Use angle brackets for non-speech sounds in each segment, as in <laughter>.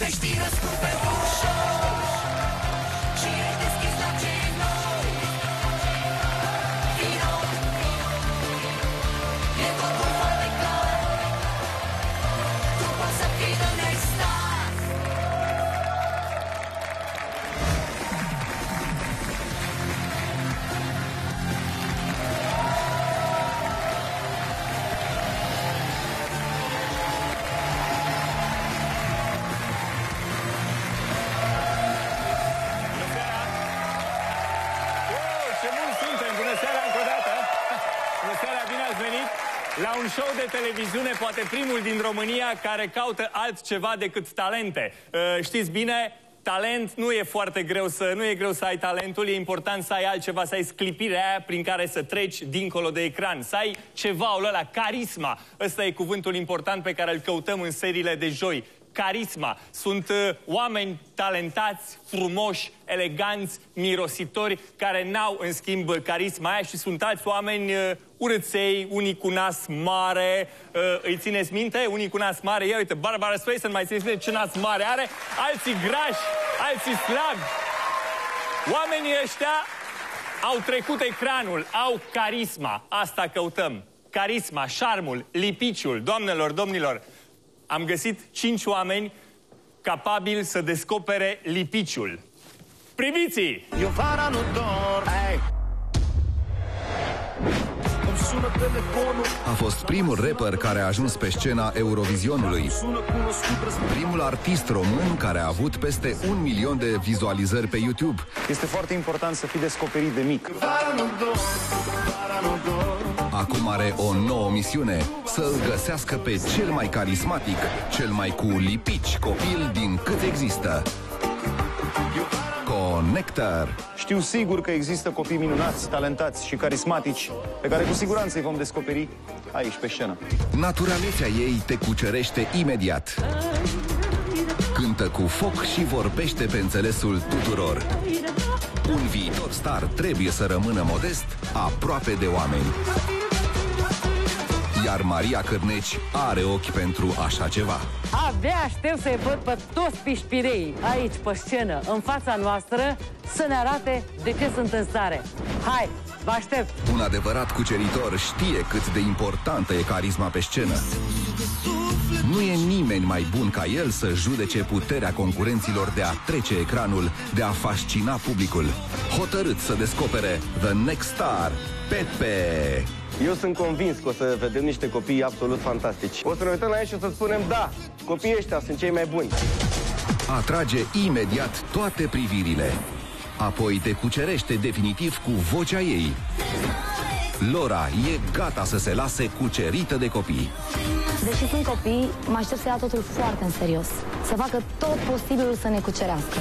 Multe știri show de televiziune, poate primul din România, care caută altceva decât talente. Uh, știți bine, talent nu e foarte greu să... Nu e greu să ai talentul, e important să ai altceva, să ai sclipirea aia prin care să treci dincolo de ecran. Să ai ceva ăla, carisma. Ăsta e cuvântul important pe care îl căutăm în seriile de joi carisma. Sunt uh, oameni talentați, frumoși, eleganți, mirositori, care n-au, în schimb, carisma aia și sunt alți oameni uh, urâței, unii cu nas mare. Uh, îi țineți minte? Unii cu nas mare. Ia uite, Barbara Streisand, mai țineți minte ce nas mare are? Alții grași, alții slabi. Oamenii ăștia au trecut ecranul, au carisma. Asta căutăm. Carisma, șarmul, lipiciul. Doamnelor, domnilor, am găsit cinci oameni capabili să descopere lipiciul. Priviți-i! Eu vara nu dorm hey. Îmi sună telefonul A fost primul rapper care a ajuns pe scena Eurovizionului. Sună cunoscut răspuns Primul artist român care a avut peste un milion de vizualizări pe YouTube. Este foarte important să fii descoperit de mic. Vara nu dorm Vara nu dorm Acum are o nouă misiune, să îl găsească pe cel mai carismatic, cel mai cu lipici copil din cât există. Connector. Știu sigur că există copii minunați, talentați și carismatici pe care cu siguranță îi vom descoperi aici, pe scenă. Naturalețea ei te cucerește imediat. Cântă cu foc și vorbește pe înțelesul tuturor. Un viitor star trebuie să rămână modest, aproape de oameni. Iar Maria Cârneci are ochi pentru așa ceva. Abia aștept să-i văd pe toți pișpirei aici pe scenă, în fața noastră, să ne arate de ce sunt în stare. Hai, vă aștept! Un adevărat cuceritor știe cât de importantă e carisma pe scenă. Nu e nimeni mai bun ca el să judece puterea concurenților de a trece ecranul, de a fascina publicul. Hotărât să descopere The Next Star, Pepe. Eu sunt convins că o să vedem niște copii absolut fantastici. O să ne uităm la ei și o să spunem, da, copiii ăștia sunt cei mai buni. Atrage imediat toate privirile. Apoi te cucerește definitiv cu vocea ei. Laura e gata să se lase cucerită de copii. Deși sunt copii, mă aștept să ia totul foarte în serios. Să facă tot posibilul să ne cucerească.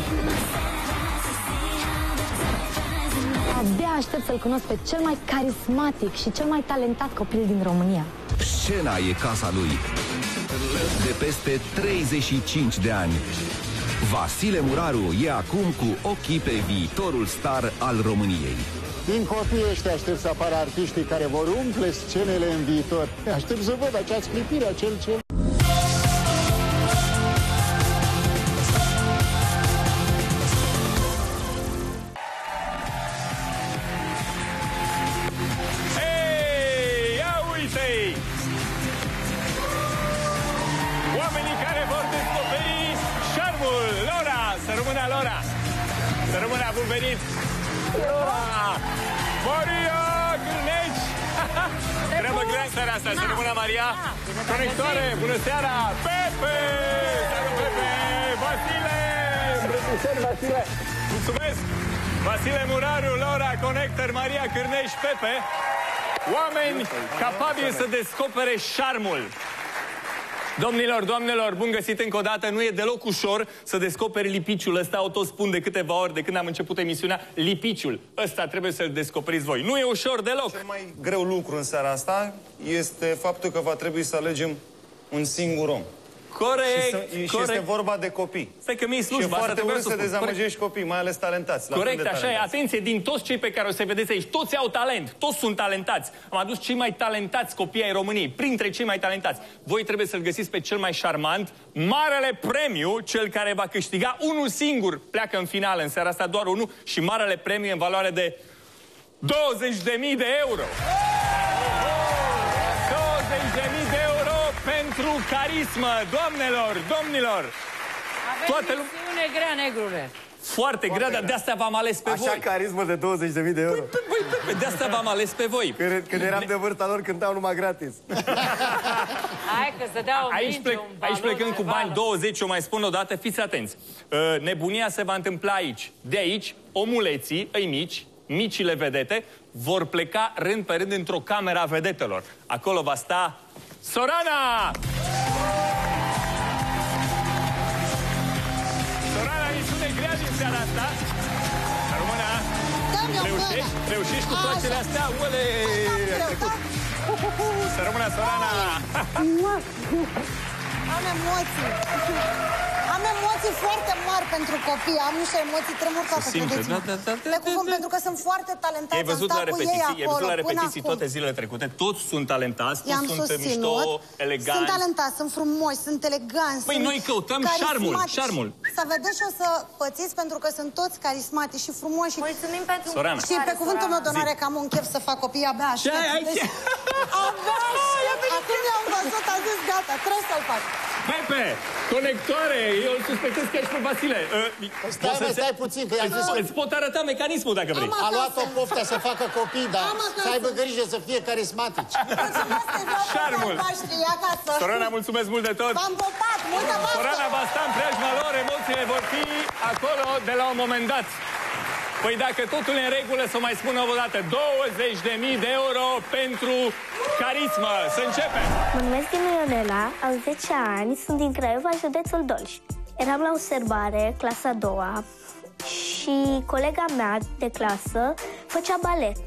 Abia aștept să-l cunosc pe cel mai carismatic și cel mai talentat copil din România. Scena e casa lui. De peste 35 de ani. Vasile Muraru e acum cu ochii pe viitorul star al României. Din copiii ăștia aștept să apară artiștii care vor umple scenele în viitor. Aștept să văd acea sclipire, acel cel. Laura Connector, Maria Cârneș, Pepe Oameni capabili să descopere șarmul Domnilor, doamnelor, bun găsit încă o dată. Nu e deloc ușor să descoperi lipiciul ăsta. O tot spun de câteva ori de când am început emisiunea. Lipiciul ăsta trebuie să-l descoperiți voi. Nu e ușor deloc. Cel mai greu lucru în seara asta este faptul că va trebui să alegem un singur om. Corect, Și, sunt- și corect. este vorba de copii. Stai că mi-e Și e slujba, asta foarte trebuia urât să să spun. Corect. dezamăgești copii, mai ales talentați. la fel Corect, de așa e. talentați. Atenție, din toți cei pe care o să vedeți aici, toți au talent, toți sunt talentați. Am adus cei mai talentați copii ai României, printre cei mai talentați. Voi trebuie să-l găsiți pe cel mai șarmant, marele premiu, cel care va câștiga unul singur, pleacă în finală, în seara asta doar unul, și marele premiu în valoare de 20.000 de euro. 20.000 de euro pentru carismă, doamnelor, domnilor. Avem Toată lumea- misiune grea, negrule. Foarte grea, dar de asta v-am ales pe Așa voi. carismă de 20.000 de euro. Păi, păi, păi, de asta v-am ales pe voi. Când, când eram de vârsta lor, cântau numai gratis. <laughs> Hai că să dea o Aici, minge, plec, un aici balon, plecând cu ceva, bani la- 20, o mai spun o dată, fiți atenți. Uh, nebunia se va întâmpla aici. De aici, omuleții, îi mici, micile vedete, vor pleca rând pe rând într-o cameră a vedetelor. Acolo va sta Sorana! Sorana, misiune grea din seara asta. Româna, reușești? Reușești cu toacele astea? Ule! Să rămână Sorana! <laughs> Am emoții. Am emoții foarte mari pentru copii. Am niște emoții, tremur toată, Se simte, credeți-mă. da, da, da, da, Pe cuvânt, da, da. pentru că sunt foarte talentați. Ai văzut am la stat cu ei repetiții, ai văzut acolo la până repetiții acum. toate zilele trecute. Toți sunt talentați, I-am toți sunt susținut. mișto, eleganți. Sunt talentați, sunt frumoși, sunt eleganți. Păi sunt noi căutăm șarmul, carismatici. șarmul. Să vedeți și o să pățiți pentru că sunt toți carismatici și frumoși. Și... Mulțumim pentru Sorana. Și pe cuvântul meu de onoare că am un chef să fac copii, abia aștept. Ce ai- Deci, <laughs> abia aștept. Acum le-am văzut, am zis, gata, trebuie să-l fac. Pepe, conectoare, eu îl suspectez că ești pe Vasile. Uh, Stai, poți mă, să-ți- stai puțin, că i-am zis că Îți pot arăta mecanismul dacă vrei. Am a luat-o poftea să facă copii, dar Am acasă. să aibă grijă să fie carismatici. Mulțumesc, îi vreau pe Șarmul. toți voștri acasă. Sorana, mulțumesc mult de tot. V-am popat, multă baftă! Sorana va sta în preajma lor, emoțiile vor fi acolo de la un moment dat. Păi dacă totul e în regulă, să mai spun o dată, 20.000 de euro pentru carismă. Să începem! Mă numesc Dinu Ionela, am 10 ani, sunt din Craiova, județul Dolj. Eram la observare, clasa a doua, și colega mea de clasă făcea balet.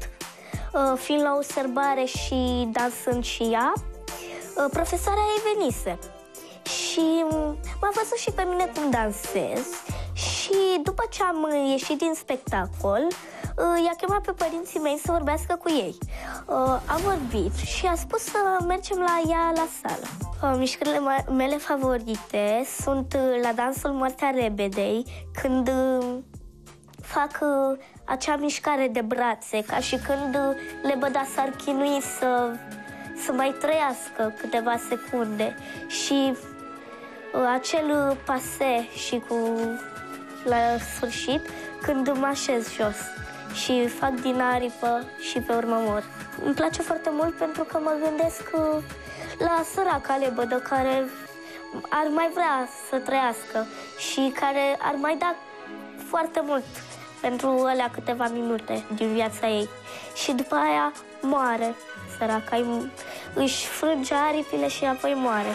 Uh, Fiind la observare și dansând și ea, uh, profesoara ei venise. Și mm, m-a văzut și pe mine cum dansez și după ce am uh, ieșit din spectacol, uh, i-a chemat pe părinții mei să vorbească cu ei. Uh, Am vorbit și a spus să mergem la ea la sală. Uh, Mișcările ma- mele favorite sunt uh, la dansul Moartea Rebedei, când uh, fac uh, acea mișcare de brațe, ca și când uh, lebăda s-ar chinui să, să mai trăiască câteva secunde. Și uh, acel uh, pase și cu la sfârșit, când mă așez jos și fac din aripă și pe urmă mor. Îmi place foarte mult pentru că mă gândesc uh, la săraca lebădă care ar mai vrea să trăiască și care ar mai da foarte mult pentru alea câteva minute din viața ei. Și după aia moare săraca, îi- își frânge aripile și apoi moare.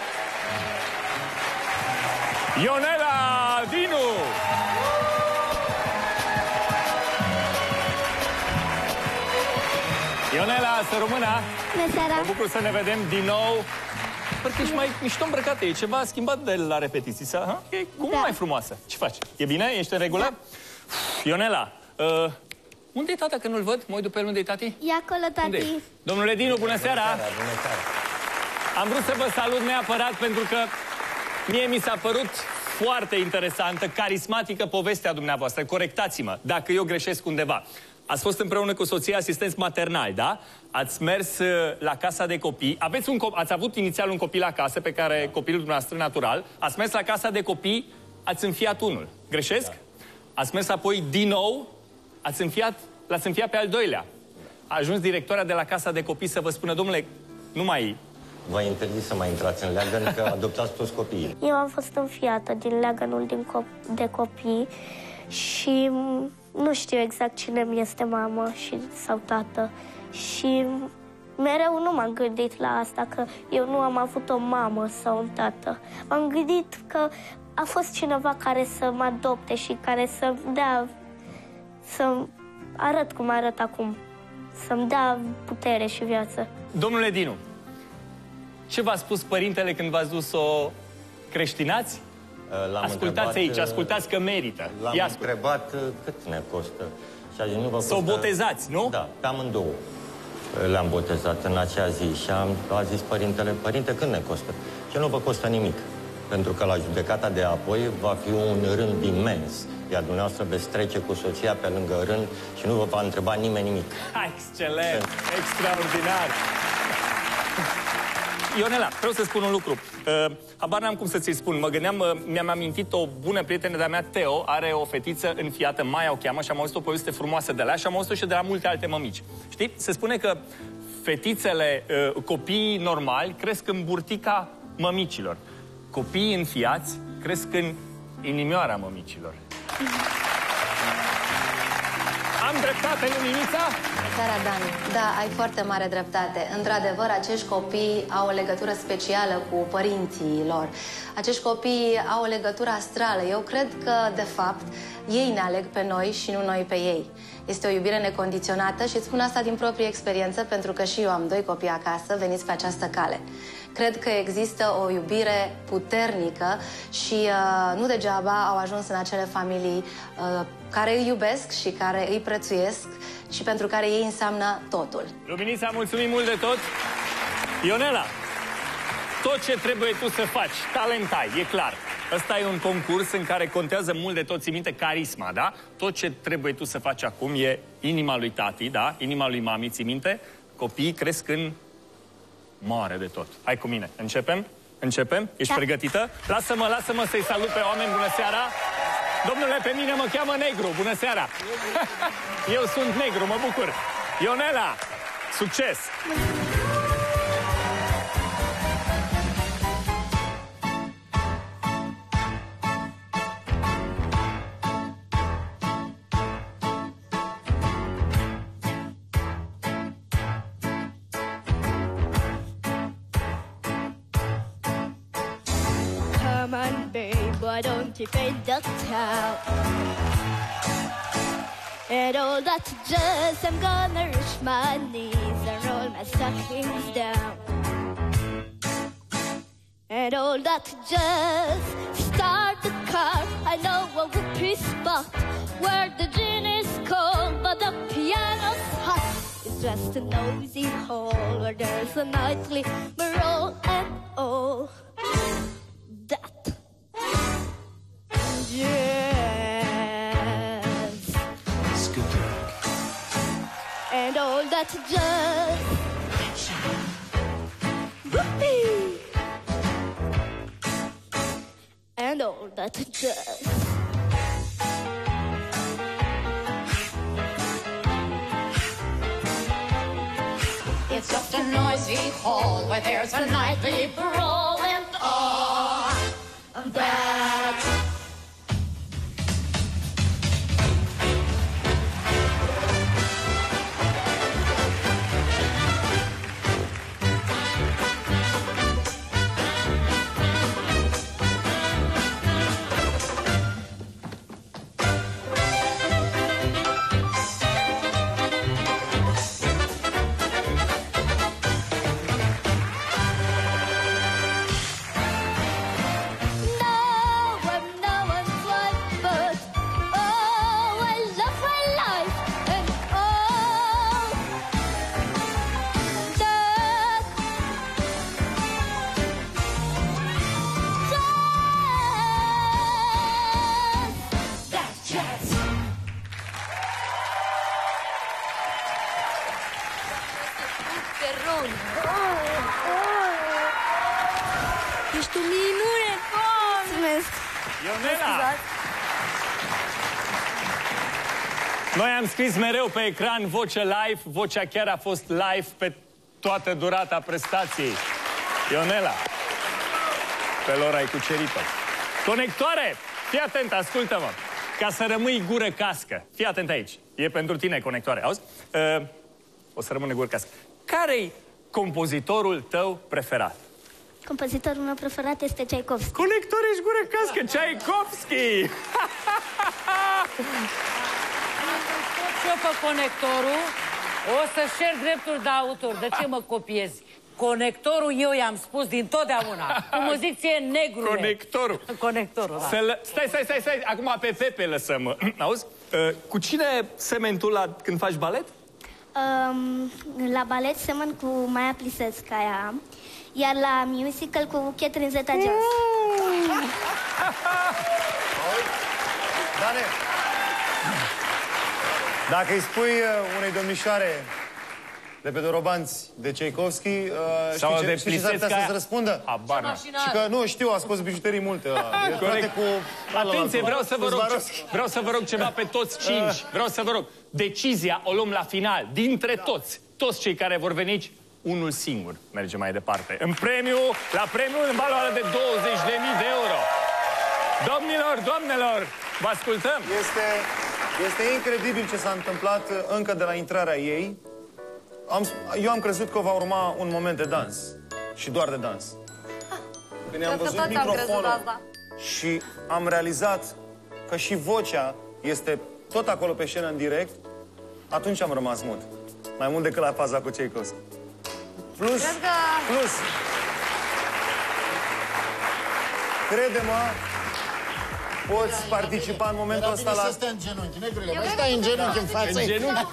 Ionela Dinu! Ionela, să rămână! Bună seara! Mă bucur să ne vedem din nou. Parcă ești mai mișto îmbrăcată, e ceva schimbat de la repetiții, sa? Ha? E cum Da. mai frumoasă. Ce faci? E bine? Ești în regulă? Ionela, uh, unde e tata că nu-l văd? Mă uit după el, unde e tati? E acolo, Unde e? tati. Domnule Dinu, bună seara! Am vrut să vă salut neapărat pentru că mie mi s-a părut foarte interesantă, carismatică povestea dumneavoastră. Corectați-mă dacă eu greșesc undeva. Ați fost împreună cu soția asistenți maternali, da? Ați mers uh, la casa de copii. Aveți un cop- ați avut inițial un copil acasă pe care copilul dumneavoastră natural. Ați mers la casa de copii, ați înfiat unul. Greșesc? Da. Ați mers apoi din nou, ați înfiat, l-ați înfiat pe al doilea. A ajuns directoarea de la casa de copii să vă spună, domnule, nu mai Vă interzis să mai intrați în leagăn că adoptați toți copiii. Eu am fost înfiată din leagănul din cop- de copii și m, nu știu exact cine mi este mamă și, sau tată. Și mereu nu m-am gândit la asta, că eu nu am avut o mamă sau un tată. M-am gândit că a fost cineva care să mă adopte și care să dea, să arăt cum arăt acum, să-mi dea putere și viață. Domnule Dinu, ce v-a spus părintele când v-ați dus-o creștinați? L-am Ascultați întrebat, aici, uh, ascultați că merită. L-am Ia ascult. întrebat uh, cât ne costă. Și a zis, nu vă Să o costă- botezați, nu? Da, pe amândouă. Le-am botezat în acea zi și am, a zis părintele, părinte, cât ne costă? Și nu vă costă nimic. Pentru că la judecata de apoi va fi un rând imens. Iar dumneavoastră veți trece cu soția pe lângă rând și nu vă va întreba nimeni nimic. Excelent! Extraordinar! Ionela, vreau să spun un lucru. Uh, habar n-am cum să ți-i spun. Mă gândeam, uh, mi-am amintit o bună prietenă de-a mea, Teo, are o fetiță înfiată, Maia o cheamă, și am auzit o poveste frumoasă de la ea și am auzit-o și de la multe alte mămici. Știi? Se spune că fetițele, uh, copiii normali, cresc în burtica mămicilor. Copiii înfiați cresc în inimioara mămicilor. Am dreptate, Luminița? Seara, Dani. Da, ai foarte mare dreptate. Într-adevăr, acești copii au o legătură specială cu părinții lor. Acești copii au o legătură astrală. Eu cred că, de fapt, ei ne aleg pe noi și nu noi pe ei. Este o iubire necondiționată și îți spun asta din proprie experiență, pentru că și eu am doi copii acasă veniți pe această cale. Cred că există o iubire puternică și uh, nu degeaba au ajuns în acele familii uh, care îi iubesc și care îi prețuiesc și pentru care ei înseamnă totul. Luminița, mulțumim mult de tot. Ionela, tot ce trebuie tu să faci, talent ai, e clar. Ăsta e un concurs în care contează mult de tot, ții minte, carisma, da? Tot ce trebuie tu să faci acum e inima lui tati, da? Inima lui mami, ții minte? Copiii cresc în mare de tot. Hai cu mine, începem? Începem? Ești Da. pregătită? Lasă-mă, lasă-mă să-i salut pe oameni, bună seara! Domnule, pe mine mă cheamă Negru, bună seara! <laughs> Eu sunt Negru, mă bucur! Ionela, succes! Come fade the out? And all that jazz, I'm gonna reach my knees and roll my stockings down. And all that jazz, start the car. I know a whoopee spot where the gin is cold, but the piano's hot. It's just a noisy hall where there's a nightly roll and all jazz and all that jazz. Whoopee! And all that jazz. It's just a noisy hall where there's a nightly brawl and all of that. Noi am scris mereu pe ecran voce live, vocea chiar a fost live pe toată durata prestației. Ionela, pe lor ai cucerit-o. Conectoare! Fii atent, ascultă-mă. Ca să rămâi gură cască. Fii atent aici. E pentru tine conectoare, auzi? Uh, o să rămâne gură cască. Care-i compozitorul tău preferat? Compozitorul meu preferat este Tchaikovsky. Conector ești gură cască, Tchaikovsky! <laughs> Și eu pe conectorul o să șer drepturi de autor. De ce mă copiezi? Conectorul eu i-am spus din totdeauna. Cum o zic ție, negrule. Conectorul. Conectorul, da. Să stai, stai, stai, stai. Acum pe Pepe lăsăm. <clears throat> Auzi? Uh, cu cine semeni tu la... când faci balet? Um, la balet semăn cu Maia Plisescaya, iar la musical cu Catherine Zeta-Jones. <laughs> <laughs> Dane, dacă îi spui uh, unei domnișoare de pe Dorobanți de Tchaikovsky, uh, Sau știi, de ce, știi ce s-ar putea Plisescaya? să-ți răspundă? Habar n-am. Și că nu, știu, a scos bijuterii multe ăla. E frate Corect. cu... Atenție, vreau să, vă cu rog, Swarovski. vreau să vă rog ceva pe toți cinci. Vreau să vă rog. Decizia o luăm la final, dintre toți. Toți cei care vor veni aici, unul singur merge mai departe. În premiu, la premiu în valoare de 20.000 de euro. Domnilor, doamnelor, vă ascultăm. Este, este incredibil ce s-a întâmplat uh, încă de la intrarea ei. Am, eu am crezut că va urma un moment de dans. Și doar de dans. Când am Cred că văzut toți am crezut microfonul asta. și am realizat că și vocea este tot acolo pe scenă în direct, atunci am rămas mut. Mai mult decât la faza cu Tchaikovsky. Plus, Cred că... plus, crede-mă, poți participa în momentul ăsta la... să stea în genunchi, negrule. Mai stai în genunchi în față. În genunchi.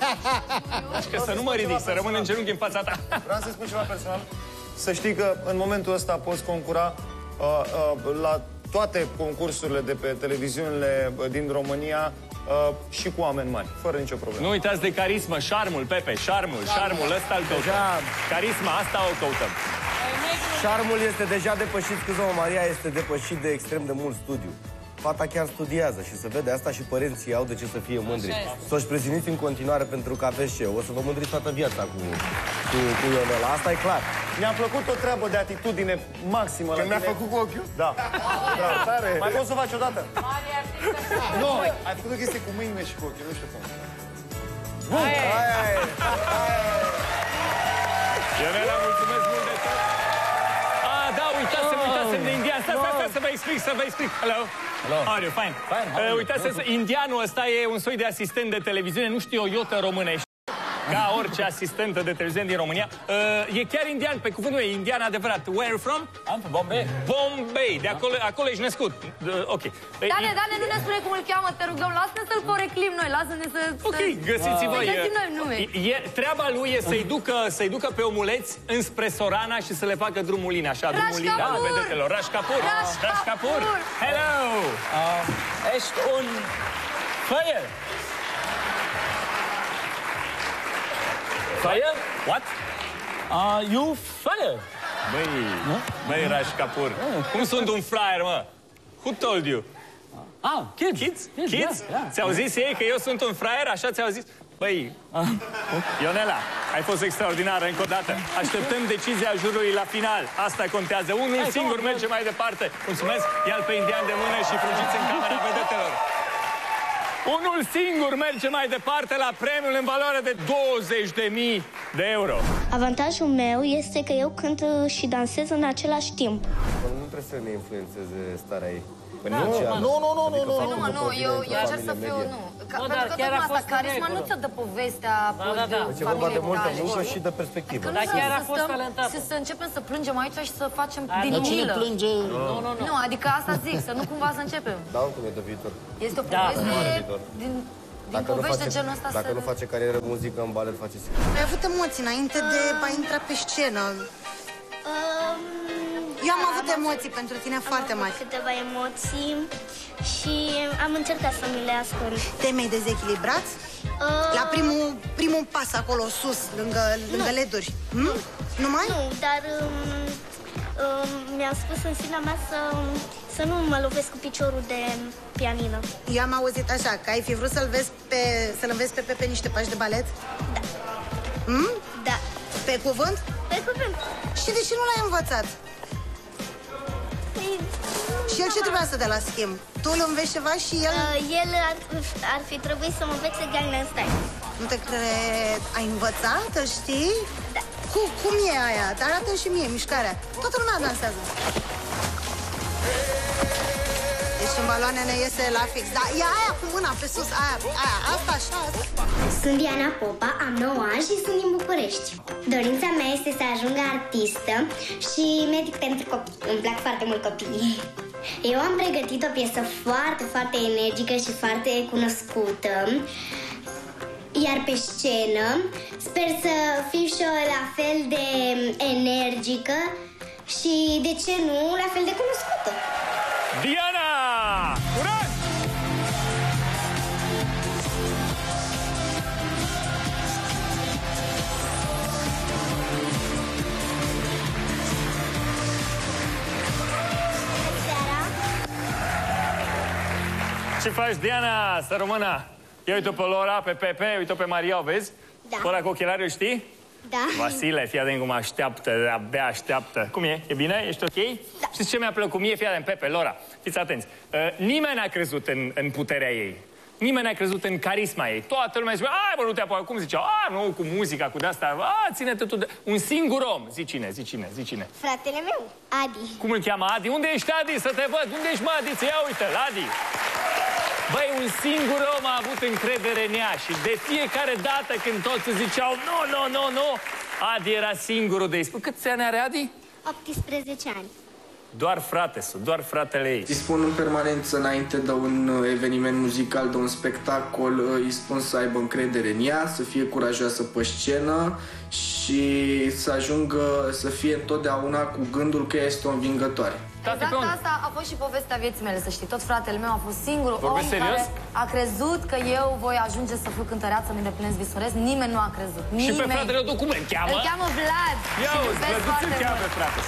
Deci <laughs> că să nu mă ridic, să rămân în genunchi în fața ta. Vreau să spun ceva personal. Să știi că în momentul ăsta poți concura uh, uh, la toate concursurile de pe televiziunile uh, din România uh, și cu oameni mari, fără nicio problemă. Nu uitați de carismă, șarmul, Pepe, șarmul, șarmul, ăsta îl căutăm. Carisma, asta o căutăm. Șarmul este deja depășit, scuze-mă, Maria, este depășit de extrem de mult studiu. Fata chiar studiază și se vede asta și părinții au de ce să fie mândri. Așa este. Să-și preziniți în continuare pentru că aveți ce? O să vă mândriți toată viața cu, cu, cu Ionela. Asta e clar. Mi-a plăcut o treabă de atitudine maximă la Când mi-a tine. făcut cu ochiul? Da. Bravo, tare. Mai poți să o faci o dată? Nu, ai făcut o chestie cu mâinile și cu ochiul, nu știu cum. Aia e. Aia e. Ionela, mulțumesc mult de tot. Ah, da, uitasem, uitasem de indian. Stai, stai, stai, să vă explic, să vă explic. Hello. Hello. How are you? Fine. Fine, how are Uh, you? uitați, să- indianul ăsta e un soi de asistent de televiziune, nu știu o iotă românești. Ca orice asistentă de televiziune din România. Uh, e chiar indian, pe cuvântul e indian adevărat. Where are you from? I'm from Bombay. Bombay, de acolo, acolo ești născut. Uh, ok. Dane, Dane, nu ne spune cum îl cheamă, te rugăm, lasă-ne să-l poreclim noi, lasă-ne să... Ok, să- găsiți să voi. găsim noi nume. E, e, treaba lui e să-i ducă, să ducă pe omuleți înspre Sorana și să le facă drumul lin, așa, drumul lin Raj al Kapoor! vedetelor. Raj Kapoor! Raj Raj Kapoor! Kapoor! Hello! Uh, echt un Feier. Fire? What? Uh, you Feier. Băi, băi, Raj Kapoor. Cum sunt un flyer, mă? Who told you? Ah, kids. Kids? Kids, Kids? yeah, yeah. Ți-au zis ei că eu sunt un fraier? Așa ți-au zis? Băi, Ionela, ai fost extraordinară încă o dată. Așteptăm decizia jurului la final. Asta contează. Unul Hai, singur come on, merge mai departe. Mulțumesc. Ia-l pe indian de mână și fugiți în camera vedetelor. Unul singur merge mai departe la premiul în valoare de 20.000 de euro. Avantajul meu este că eu cânt uh, și dansez în același timp. Nu trebuie să ne influențeze starea ei. Nu, nu, nu, nu, nu, nu. Nu, mă, nu, eu, eu încerc să fiu, nu. Ca, Nu, pentru dar că chiar tot a asta, fost în carisma nu regulă. ți-o dă povestea Da, da, da. Deci e vorba de multă muncă și de perspectivă. Că nu Dar să- chiar a să fost stăm- talentată. Să, să începem să plângem aici și să facem Dar din nu. Cine milă. plânge? Nu, nu, nu. Nu, adică asta zic, să nu cumva să începem. Da, cum e de viitor. Este o Da. poveste viitor. din, din Dacă nu, povești de face, genul ăsta dacă să... nu face carieră în muzică, în balet face sigur. Ai avut emoții înainte de a intra pe scenă. Um, Eu am da, avut emoții pentru tine foarte am mari. avut câteva emoții și am încercat să mi le ascund. Te mai dezechilibrat? Uh, La primul, primul pas acolo sus, lângă, lângă leduri. Hm? Nu mai? Nu, dar um, um, mi-am spus în sinea mea să, să nu mă lovesc cu piciorul de pianină. Eu am auzit așa, că ai fi vrut să-l vezi pe, să-l înveți pe Pepe niște pași de balet? Da. Hm? Da. Pe cuvânt? Pe cuvânt. Și de ce nu l-ai învățat? Păi, Și el ce trebuia să dea la schimb? Tu îl înveți ceva și el... Uh, el ar, ar fi trebuit să mă învețe Gangnam Style. Nu te cred... Ai învățat, îl știi? Da. Cu, cum e aia? Dar arată și mie mișcarea. Toată lumea dansează. Deci în baloane ne iese la fix. Dar e aia cu mâna pe sus, aia, aia, asta așa, asta. Sunt Diana Popa, am 9 ani și sunt din București. Dorința mea este să ajung artistă și medic pentru copii. Îmi plac foarte mult copiii. Eu am pregătit o piesă foarte, foarte energică și foarte cunoscută. Iar pe scenă sper să fiu și eu la fel de energică și, de ce nu, la fel de cunoscută. Diana! Curaj! Ce faci, Diana? Să rămână! Ia uite pe Lora, pe Pepe, uite pe Maria, o vezi? Da. Pe ăla cu ochelari, îl știi? Da. Vasile, fii atent cum așteaptă, abia așteaptă. Cum e? E bine? Ești ok? Da. Știți ce mi-a plăcut mie? Fii atent, Pepe, Lora, fiți atenți. Uh, nimeni n-a crezut în, în puterea ei. Nimeni n-a crezut în carisma ei. Toată lumea zice, ai, bă, nu te apoie. Cum ziceau? A, nu, cu muzica, cu de-asta. A, ține-te tu de... Un singur om. Zi cine, zi cine, zi cine. Fratele meu, Adi. Cum îl cheamă Adi? Unde ești, Adi? Să te văd. Unde ești, mă, Adi? Să ia uite Adi. Băi, un singur om a avut încredere în ea și de fiecare dată când toți ziceau nu, nu, nu, nu, Adi era singurul de spun. Câți ani are Adi? 18 ani. Doar frate, doar fratele ei. Îi spun în permanență înainte de un uh, eveniment muzical, de un spectacol, uh, îi spun să aibă încredere în ea, să fie curajoasă pe scenă și să ajungă să fie întotdeauna cu gândul că ea este o învingătoare. Exact asta a fost și povestea vieții mele, să știi. Tot fratele meu a fost singurul Vorbești om serios? care a crezut că eu voi ajunge să fiu cântăreață, să-mi îndeplinesc visul rest. Nimeni nu a crezut. Și Nimeni. pe fratele tău cum îl cheamă? Îl cheamă Vlad. Ia și uzi, iubesc Vlăduț foarte îl cheamă mult. pe frate.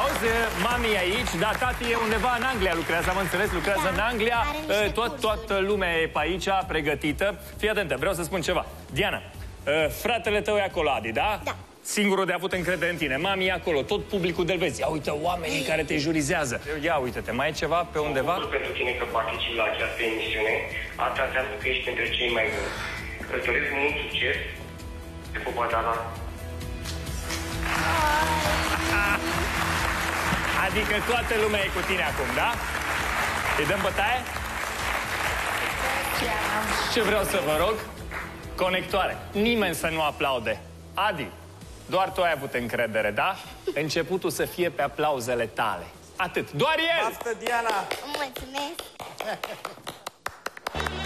Auzi, mami e aici, dar tati e undeva în Anglia, lucrează, am înțeles, lucrează Da, în Anglia. are niște Uh, Tot, toată lumea e pe aici, pregătită. Fii atentă, vreau să spun ceva. Diana, uh, fratele tău e acolo, Adi, da? Da. Singurul de avut încredere în tine. Mami e acolo, tot publicul de vezi. Ia uite oamenii care te jurizează. Ia uite-te, mai e ceva pe undeva? Mă bucur pentru tine că participi la această emisiune. Asta înseamnă că ești între cei mai buni. Îți doresc mult succes. Te pupa, Dana. Adică toată lumea e cu tine acum, da? Îi dăm bătaie? Ce vreau să vă rog? Conectoare. Nimeni să nu aplaude. Adi, doar tu ai avut încredere, da? Începutul să fie pe aplauzele tale. Atât. Doar el! Baftă, Diana! Mulțumesc! <laughs>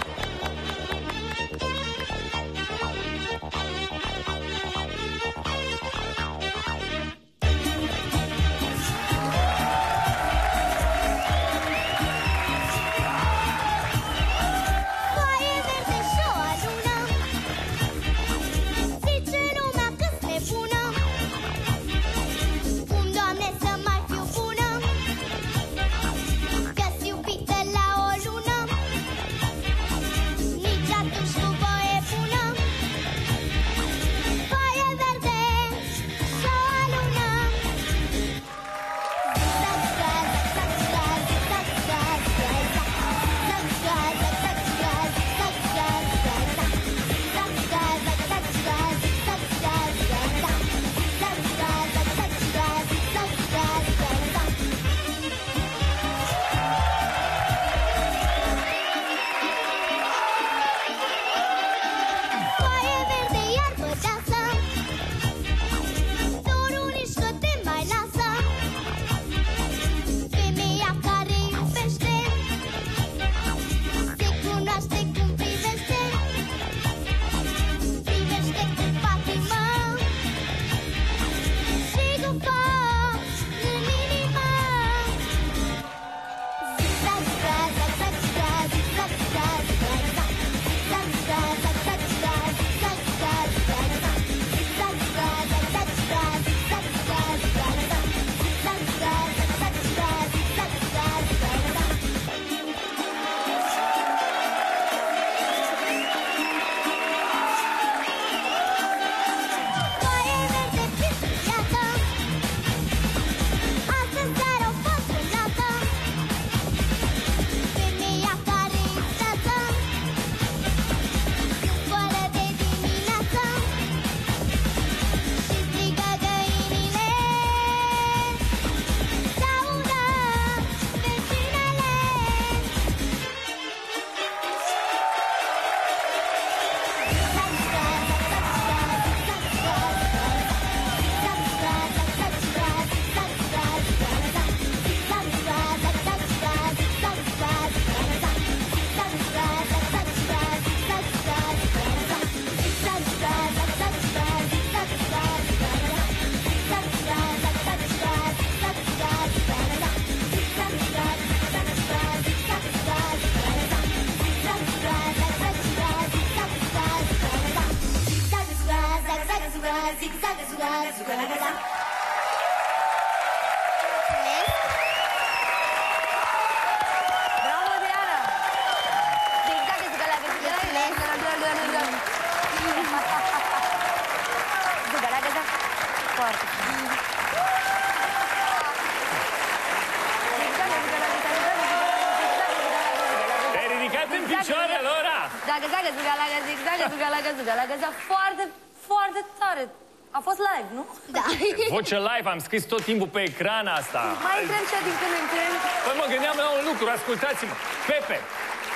Voce live, am scris tot timpul pe ecran asta. Mai intrăm și din când în când. Păi mă gândeam la un lucru, ascultați-mă. Pepe,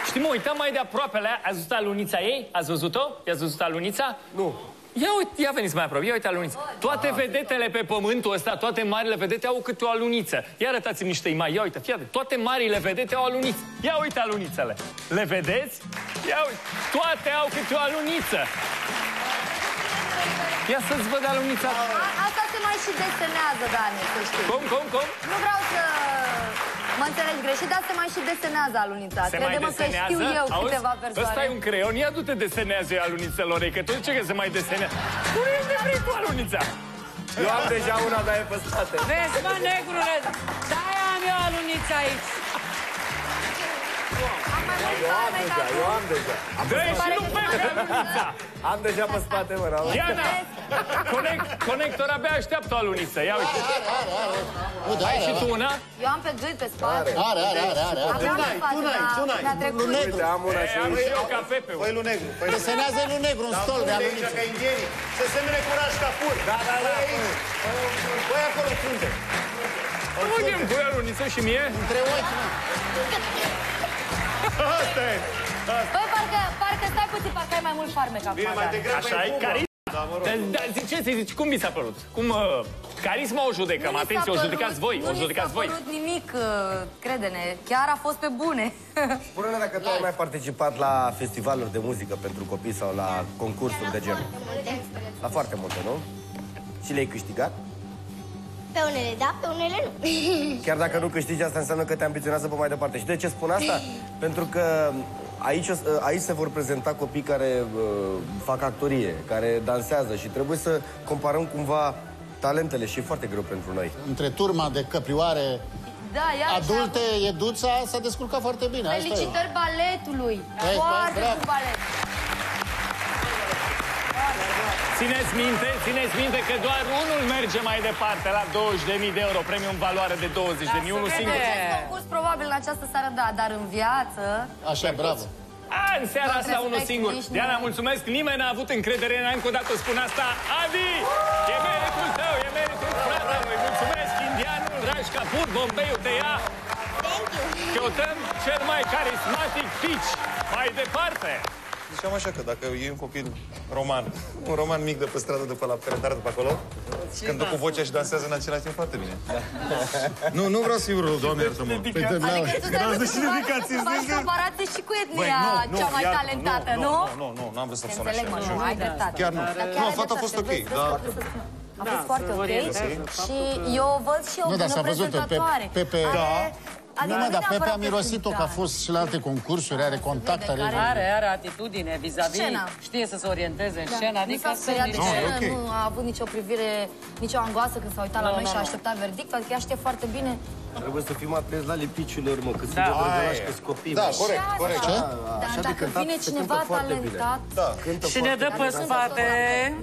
știi, mă uitam mai de aproape la ea. Ați văzut alunița ei? Ați văzut-o? I-ați văzut alunița? Nu. Ia uite, ia veniți mai aproape, ia uite alunița. Toate vedetele pe pământul ăsta, toate marile vedete au câte o aluniță. Ia arătați-mi niște imagini, ia uite, fii atent. Toate marile vedete au aluniță. Ia uite alunițele. Le vedeți? Ia uite, toate au câte o aluniță. Ia să-ți văd alunița. A, asta se mai și desenează, Dani, să știi. Cum, cum, cum? Nu vreau să mă înțelegi greșit, dar se mai și desenează alunița. Se mai Crede-mă că desenează? știu eu Auzi? câteva persoane. Ăsta e un creion, ia du-te desenează alunițelor, că tu ce că se mai desenează. Unde de vrei cu alunița? Eu am deja una, dar e pe spate. Vezi, mă, negrule, de-aia am eu aluniță aici. Eu am deja, eu am deja. Am Dă pe și spate. nu Pepe alunița! Am deja pe spate, mă, Raul. Diana, conect, conector abia așteaptă o aluniță, ia uite. Uite, Ai are, și tu are. una? Eu am pe gât, pe spate. Are, are, are, are, are. Aveam pe spate, dar mi-a trecut. Uite, am una și Am și eu ca Pepe. Păi lui negru. Păi Desenează lui negru un stol de aici aluniță. ca indienii. Să semene curaj ca pur. Da, da, da. Păi acolo în frunte. Nu vedem cu aluniță și mie? Între ochi, mă. Asta e. Băi, parcă, parcă stai puțin, parcă ai mai mult farmec acum. Bine, mai Dani. degrabă Așa e? e Carisma? Da, mă rog. Da, da, zi- ce să zici, cum vi s-a părut? Cum, uh, carisma o judecăm, Nu ni s-a atenție, o părut- judecați voi, o Nu judecați ni voi. s-a părut nimic, uh, crede-ne. Chiar a fost pe bune. <laughs> Spune-ne dacă tu ai mai participat la festivaluri de muzică pentru copii sau la concursuri de genul. La foarte multe, nu? Și le-ai câștigat? Pe unele da, pe unele nu. <laughs> Chiar dacă nu câștigi, asta înseamnă că te ambiționează pe mai departe. Și de ce spun asta? <laughs> Pentru că aici, o- aici se vor prezenta copii care uh, fac actorie, care dansează și trebuie să comparăm cumva talentele și e foarte greu pentru noi. Între turma de căprioare Da, iar adulte, Eduța s-a descurcat foarte bine. Asta e. Felicitări baletului. Ei, Foarte bravo. bun balet. Țineți minte, țineți minte că doar unul merge mai departe la 20.000 de euro, premiu în valoare de 20.000, unul În singur. acest concurs, probabil, în această seară, da, dar în viață... Așa, bravo. A, în seara Nu asta respect unul singur. nici Diana, nu. mulțumesc. Nimeni n-a avut încredere în ea, încă o dată spun asta. Adi! E meritul tău, e meritul fratelui. Mulțumesc, indianul, Raj Kapur, Bombeiul te ia. Căutăm cel mai carismatic pitch. Mai departe. Ziceam așa că dacă e un copil roman, un roman mic de pe stradă, de pe la peretar, de pe acolo, cântă cu vocea și dansează în același timp foarte bine. Nu, nu vreau să fiu rău, doamne iartă-mă. Adică tu trebuie să faci, faci comparație și cu etnia cea mai iartă-mă, talentată, nu? nu? Nu, nu, nu, n-am vrut să Te sun înțeleg, mă, așa. nu, ai dreptate. Chiar nu. Dar Nu, ai fata a fost dreptate, ok, vezi, da. vezi foarte- A fost foarte ok și eu văd și o Nu, dar bună s-a văzut pe prezentatoare. Pepe. Are- Nu, adică mă, dar Pepe a neapărat mirosit-o că a prezentare. fost și la alte concursuri, are contact, are... Are, are atitudine vis-a-vis, Scena. știe să se orienteze în scenă, Nu adică s-a speriat de sunt scenă, niște- nu a avut nicio privire, nicio angoasă când s-a uitat la Nu, noi nu, și a nu. așteptat verdict, adică ea știe foarte bine. Trebuie să fim atenți la lipiciurilor, mă, cât Da. sunt de Aia drăgălași, e. câți copii. Da, mă. corect, corect. Ce? Dar Așa de dacă cântat, vine se cineva cântă foarte bine. talentat, Da. Cântă Și ne dă foarte pe bine. spate.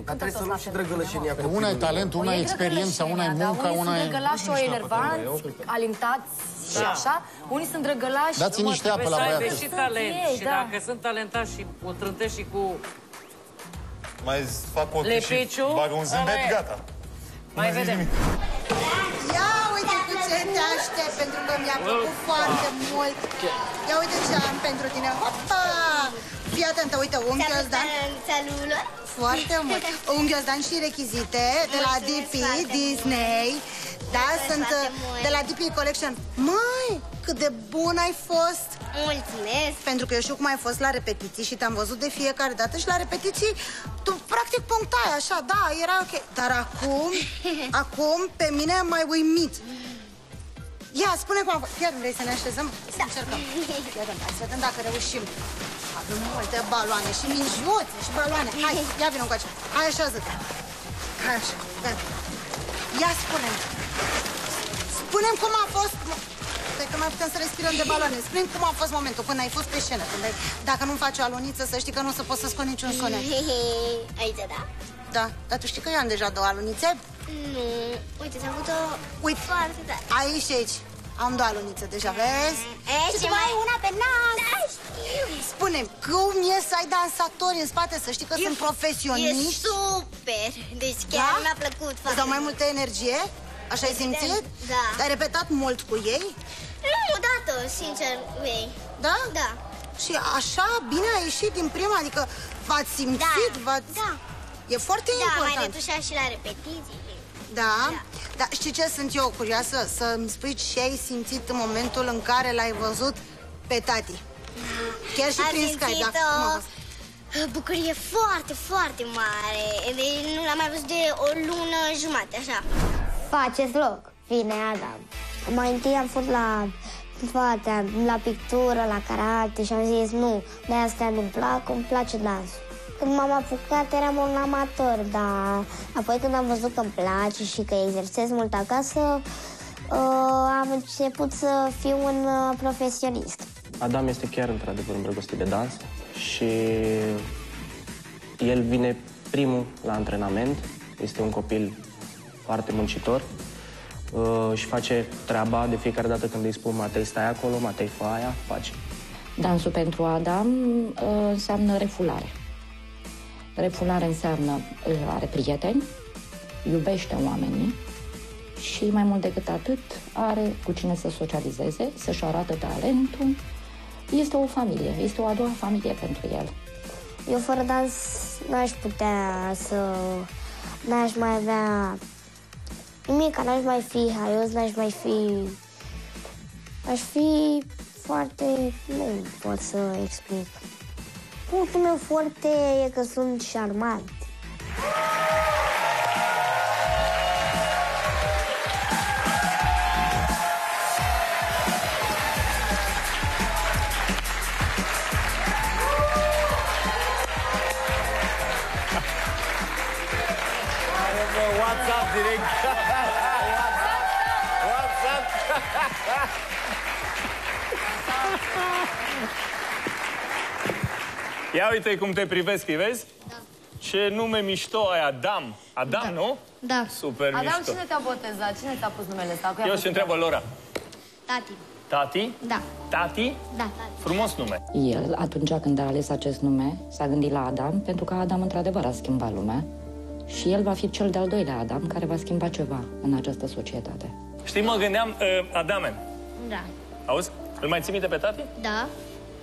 Dar trebuie să luăm și drăgălășenia Păi Una e talent, una e experiența, una e munca, una Unii e... sunt drăgălași o enervanți, alintați și așa. Unii sunt drăgălași... Dați-i niște apă Trebuie la să aibă băiatul. și Sunt talent. ei, Și da. dacă sunt talentați și o trântești și cu... Mai fac ochii și Lepiciu, bagă un zâmbet, ăla e. gata. Mai vedem. Ia uite cu ce te aștept, pentru că mi-a plăcut foarte mult. Ia uite ce am pentru tine. Hopa! Fii atentă, uite, unghiul Dan. Salut! Foarte mult. <laughs> Unghiul Dan și rechizite de la DP, Disney. Da, sunt foarte uh, mult. de la DP Collection. Măi, cât de bun ai fost! Mulțumesc! Pentru că eu știu cum ai fost la repetiții și te-am văzut de fiecare dată și la repetiții tu practic punctai așa, da, era ok. Dar acum, <laughs> acum pe mine am mai uimit. Ia, spune cum a fost. Chiar vrei să ne așezăm? Să încercăm. Ia dăm, hai să vedem dacă reușim. Avem multe baloane și minjuțe și baloane. Hai, ia vină încoace. Hai, așează-te. Hai, așa, gata. Ia, spune-mi. Spune-mi cum a fost... Cred că mai putem să respirăm de baloane. spune cum a fost momentul când ai fost pe scenă. Când ai... Dacă nu-mi faci o aluniță, să știi că nu o să poți să scot niciun sunet. <laughs> Aici, da? Da, dar tu știi că eu am deja două alunițe? Nu. Uite, s-a făcut o... Uite, Foarte tare. aici și aici. Am două alunițe deja, vezi? E, și mai una pe nas. Da, știu. spune cum e să ai dansatori în spate, să știi că E- sunt profesioniști? E super. Deci chiar Da? mi-a plăcut Îți foarte dau mai mult. multă energie? Așa ai simțit? Da. Ai repetat mult cu ei? Nu, odată, sincer, ei. Da? Da. Și așa bine a ieșit din prima, adică v-ați simțit, Da. v-ați... Da. E foarte Da, mai important. retușat și la repetiții. Da? da. știi ce sunt eu curioasă? Să-mi spui ce ai simțit în momentul în care l-ai văzut pe tati. Chiar și Am prin Skype, simțit da? Cum a o fost? bucurie foarte, foarte mare. Deci nu l-am mai văzut de o lună jumate, așa. Faceți loc, vine Adam. Mai întâi am fost la toate, la pictură, la karate și am zis nu, de astea nu-mi plac, îmi place dansul. Când m-am apucat eram un amator, dar apoi când am văzut că îmi place și că exersez mult acasă, uh, am început să fiu un uh, profesionist. Adam este chiar într-adevăr îndrăgostit de dans și el vine primul la antrenament. Este un copil foarte muncitor uh, și face treaba de fiecare dată când îi spun Matei stai acolo, Matei fă aia, face. Dansul pentru Adam uh, înseamnă refulare. Refulare înseamnă uh, are prieteni, iubește oamenii și mai mult decât atât are cu cine să socializeze, să-și arate talentul. Este o familie, este o a doua familie pentru el. Eu fără dans n-aș putea să... N-aș mai avea nimic, n-aș mai fi haios, n-aș mai fi... Aș fi foarte... Nu pot să explic. Punctul meu foarte e că sunt șarmant. Ia uite cum te privesc, îi vezi? Da. Ce nume mișto ai, Adam. Adam, nu? Da. Super Adam, mișto. cine te-a botezat? Cine ți-a pus numele ăsta? Cui a Eu fost și întreabă Lora. Tati. Tati? Da. Tati? Da. Frumos nume. El, atunci când a ales acest nume, s-a gândit la Adam, pentru că Adam într-adevăr a schimbat lumea și el va fi cel de-al doilea Adam care va schimba ceva în această societate. Știi, mă gândeam, uh, Adame, Da. auzi? Îl mai ții minte pe tati? Da.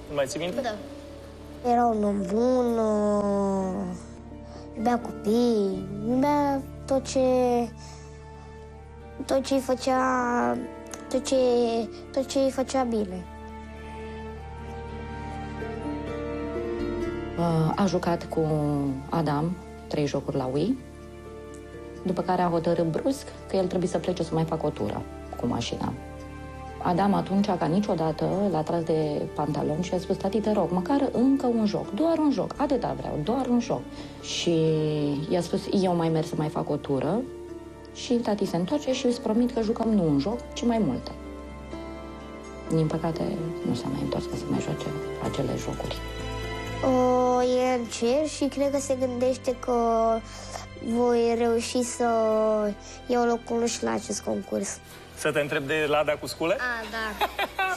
Îl mai ții minte? Da. Era un om bun, uh, iubea copii, iubea tot ce... tot ce îi făcea... tot ce, tot ce îi făcea bine. Uh, A jucat cu Adam trei jocuri la Wii, după care a hotărât brusc că el trebuie să plece să mai facă o tură cu mașina. Adam atunci, ca niciodată, l-a tras de pantalon și a spus, tati, te rog, măcar încă un joc, doar un joc, atâta vreau, doar un joc. Și i-a spus, eu mai merg să mai fac o tură și tati se întoarce și îți promit că jucăm nu un joc, ci mai multe. Din păcate, nu s-a mai întors ca să mai joace acele jocuri. O, e în cer și cred că se gândește că voi reuși să iau locul și la acest concurs. Să te întreb de Lada cu scule? A, da.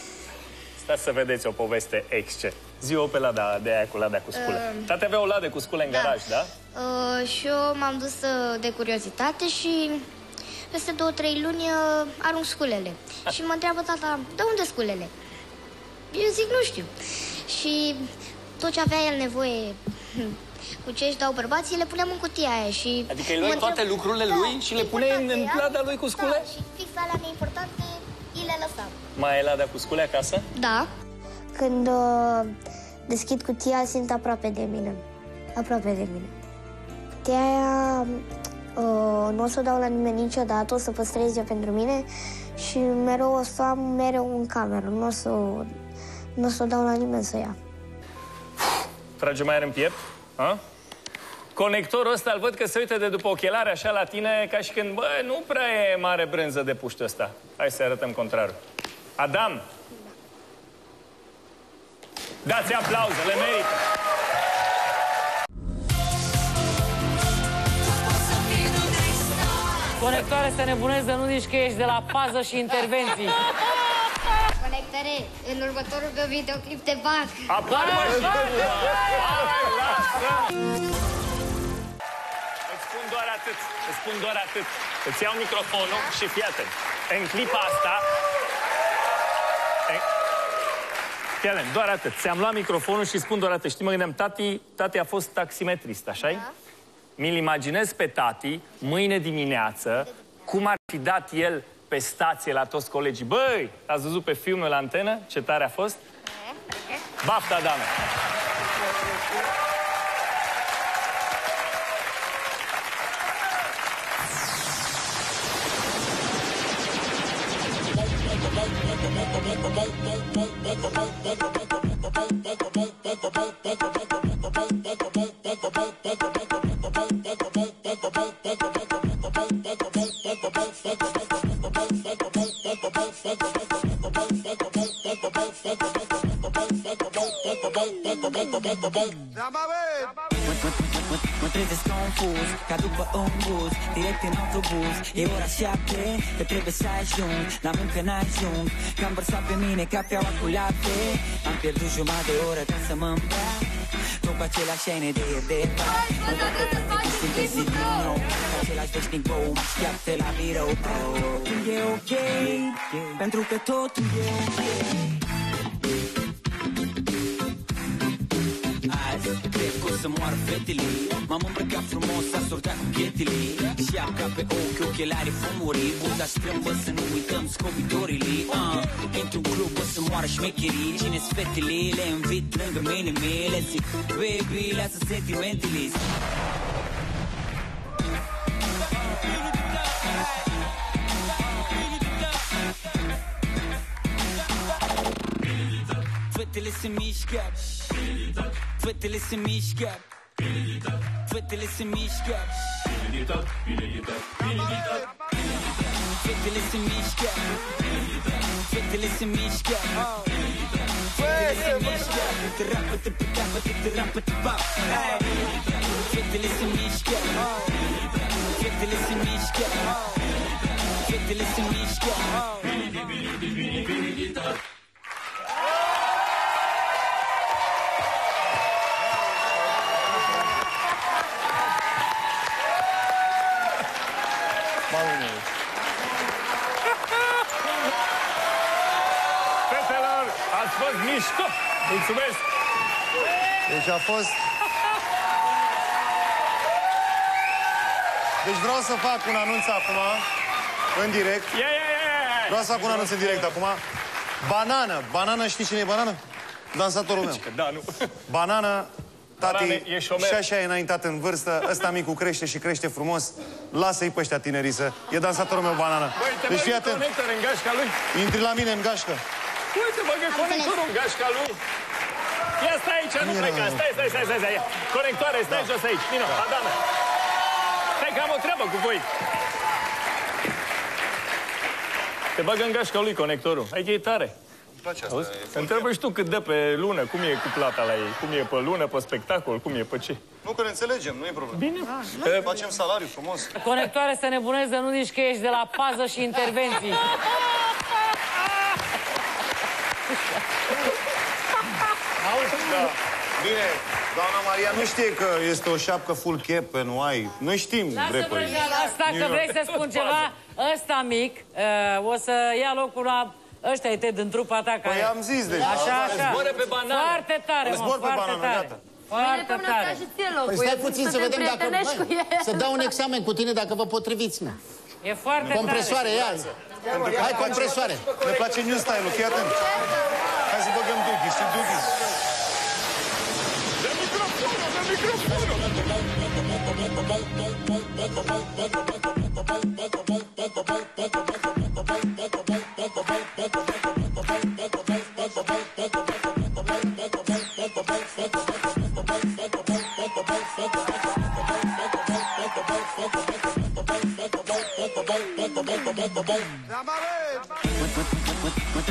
<laughs> Stați să vedeți o poveste exce. Zi-o pe Lada de aia cu Lada cu scule. Um, Tati avea o ladă cu scule în da. garaj, da? Uh, și eu m-am dus uh, de curiozitate și peste două, trei luni uh, arunc sculele. și mă întreabă tata, de unde sculele? Eu zic, nu știu. Și tot ce avea el nevoie cu ce își dau bărbații, le puneam în cutia aia și... Adică îi mă luai întreb- toate lucrurile Da, lui și le puneai în, în importante, lada lui cu scule? Da, și fix alea neimportante, îi le lăsam. Mai ai lada cu scule acasă? Da. Când uh, deschid cutia, simt aproape de mine. Aproape de mine. Cutia aia uh, nu o să o dau la nimeni niciodată, o să păstrez eu pentru mine și mereu o să o am mereu în cameră. Nu o să, o- nu o să o dau la nimeni să o ia. Trage mai aer în piept? A? Conectorul ăsta îl văd că se uită de după ochelare așa la tine ca și când, bă, nu prea e mare brânză de puștiu ăsta. Hai să arătăm contrarul. Adam! Dați aplauze, le merită! Conectoare să nebunezi să nu zici că ești de la pază și intervenții. Conectoare Tere, în următorul meu videoclip te bag. Apar, mă, atât, îți spun doar atât. Îți iau microfonul și fii atent. În clipa asta... în- Fii atent, doar atât. Ți-am luat microfonul și spun doar atât. Știi, mă gândeam, tati, tati a fost taximetrist, așa -i? Da. Mi-l imaginez pe tati, mâine dimineață, cum ar fi dat el pe stație la toți colegii. Băi, ați văzut pe filmul la antenă? Ce tare a fost? Bafta, dame! Mă trezesc confuz, ca după un buz Direct în autobuz, e ora șapte Că trebuie să ajung, la muncă n-ajung. Că am vărsat pe mine cafeaua cu lapte. Am pierdut jumătate de oră ca să mă îmbrac. Tot cu același aine de de bani Mă dă că sunt găsit din nou. Același veșnic bou mă așteaptă la birou. Oh, Totul e ok, pentru că totul e ok să moară fetele. M-am îmbrăcat frumos, a sortat cu chetele Șapca pe ochi, ochelari fumurii Buza strâmbă să nu uităm scobitorile uh. Într-un club o să moară șmecherii. Cine-s fetele, le invit lângă mine mie Le zic, baby, lasă sentimentele. Fetele se mișcă Fetele se mișcă Fetele se mișcă Fetele se mișcă Fetele se mișcă Fetele se mișcă Te rapă, te păteapă, te te rapă, te bap Fetele se mișcă Fetele se mișcă Fetele se mișto! Mulțumesc! Deci a fost... Deci vreau să fac un anunț acum, în direct. Ia, ia, ia, ia. Vreau să fac un anunț în direct acum. Banană. Banană, știi cine e Banană? Dansatorul meu. Da, nu. Banană, tati, Banane, e șomer. și așa e înaintat în vârstă, ăsta micul crește și crește frumos. Lasă-i pe ăștia tinerii să... E dansatorul meu, Banană. Băi, te Deci fii băgă atent. conector în gașca lui. Intri la mine în gașcă. Uite, băgă conectorul în gașca lui. Ia stai aici, nu Mira. pleca. Stai, stai, stai, stai, stai. Ia. Conectoare, stai jos aici. Vino, Adana. Stai că am o treabă cu voi. Te bagă în gașca lui conectorul. Aici e tare. Auzi? Întreabă și tu cât dă pe lună, cum e cu plata la ei, cum e pe lună, pe spectacol, cum e pe ce. Nu că ne înțelegem, nu e problemă. Bine. Noi facem salariu frumos. Conectoare să nebuneze, nu nici că ești de la pază și intervenții. <laughs> Auzi? Da. Bine, doamna Maria nu știe că este o șapcă full cap pe nu ai. Noi știm Lasă reperii. vrăjeala asta, că vrei să spun <laughs> ceva. Ăsta mic uh, o să ia locul la... Ăștia e Ted în trupa ta care... Păi am zis deja. Așa, Îl așa. zboară pe banană. Foarte tare, Îl mă, zbor pe foarte banană, tare. gata. Foarte tare. Păi stai puțin să vedem dacă... Hai, să dau un examen cu tine dacă vă potriviți, mă. E foarte Compresoare, ia Hai, compresoare. Ne place new style-ul, fii atent. Hai să băgăm Dugi, știi Dugi? Mă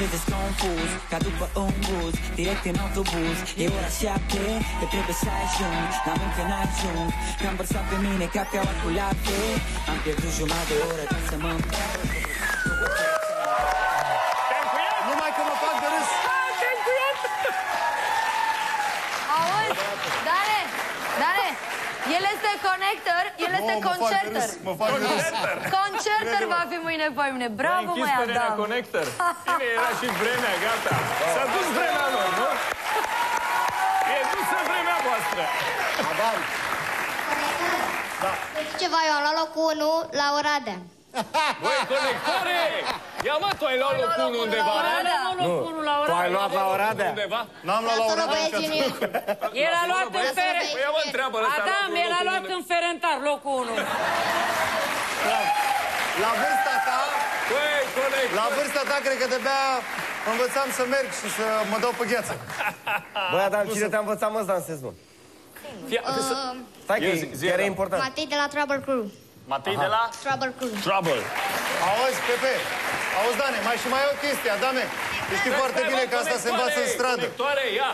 trezesc confuz, ca după un buz Direct în autobuz, e ora șapte Că trebuie să ajung, muncă n-ajung Că am vărsat pe mine cafeaua cu lapte Am pierdut jumătate de oră să mă conector, el este mă fac de concertor. râs, mă fac de râs. Concertor va fi mâine pe mine. Bravo, închis măi, părerea Adam. Connector. <laughs> Bine, era și vremea, gata. S-a dus vremea lor, nu? E dusă vremea voastră. Adam, Ceva, eu am luat locul 1 la Oradea. Băi, conectoare! Ia mă, tu ai luat locul unu undeva, nu? Nu, la tu ai luat la Oradea? Undeva? N-am luat la Sună Oradea băieții în el. <laughs> El a luat în Băieți, fere... Păi ia mă întreabă ăsta. Adam, el a luat în Ferentar, locul 1. La vârsta ta, Băi, conector! la vârsta ta, cred că de-abia învățam să merg și să mă dau pe gheață. <laughs> băi, Adam, cine te-a învățat, mă, să dansezi, mă? Fia, să... Uh, Stai că Ia e- zi- zi, chiar e Adam. important. Matei de la Trouble Crew. Matei de la Trouble Crew. Trouble. Auzi, Pepe, auzi, Dane, mai și mai e o chestie, Adame. Tu știi foarte Stai, bine bă, că asta se învață în conectoare, stradă. Conectoare, ia!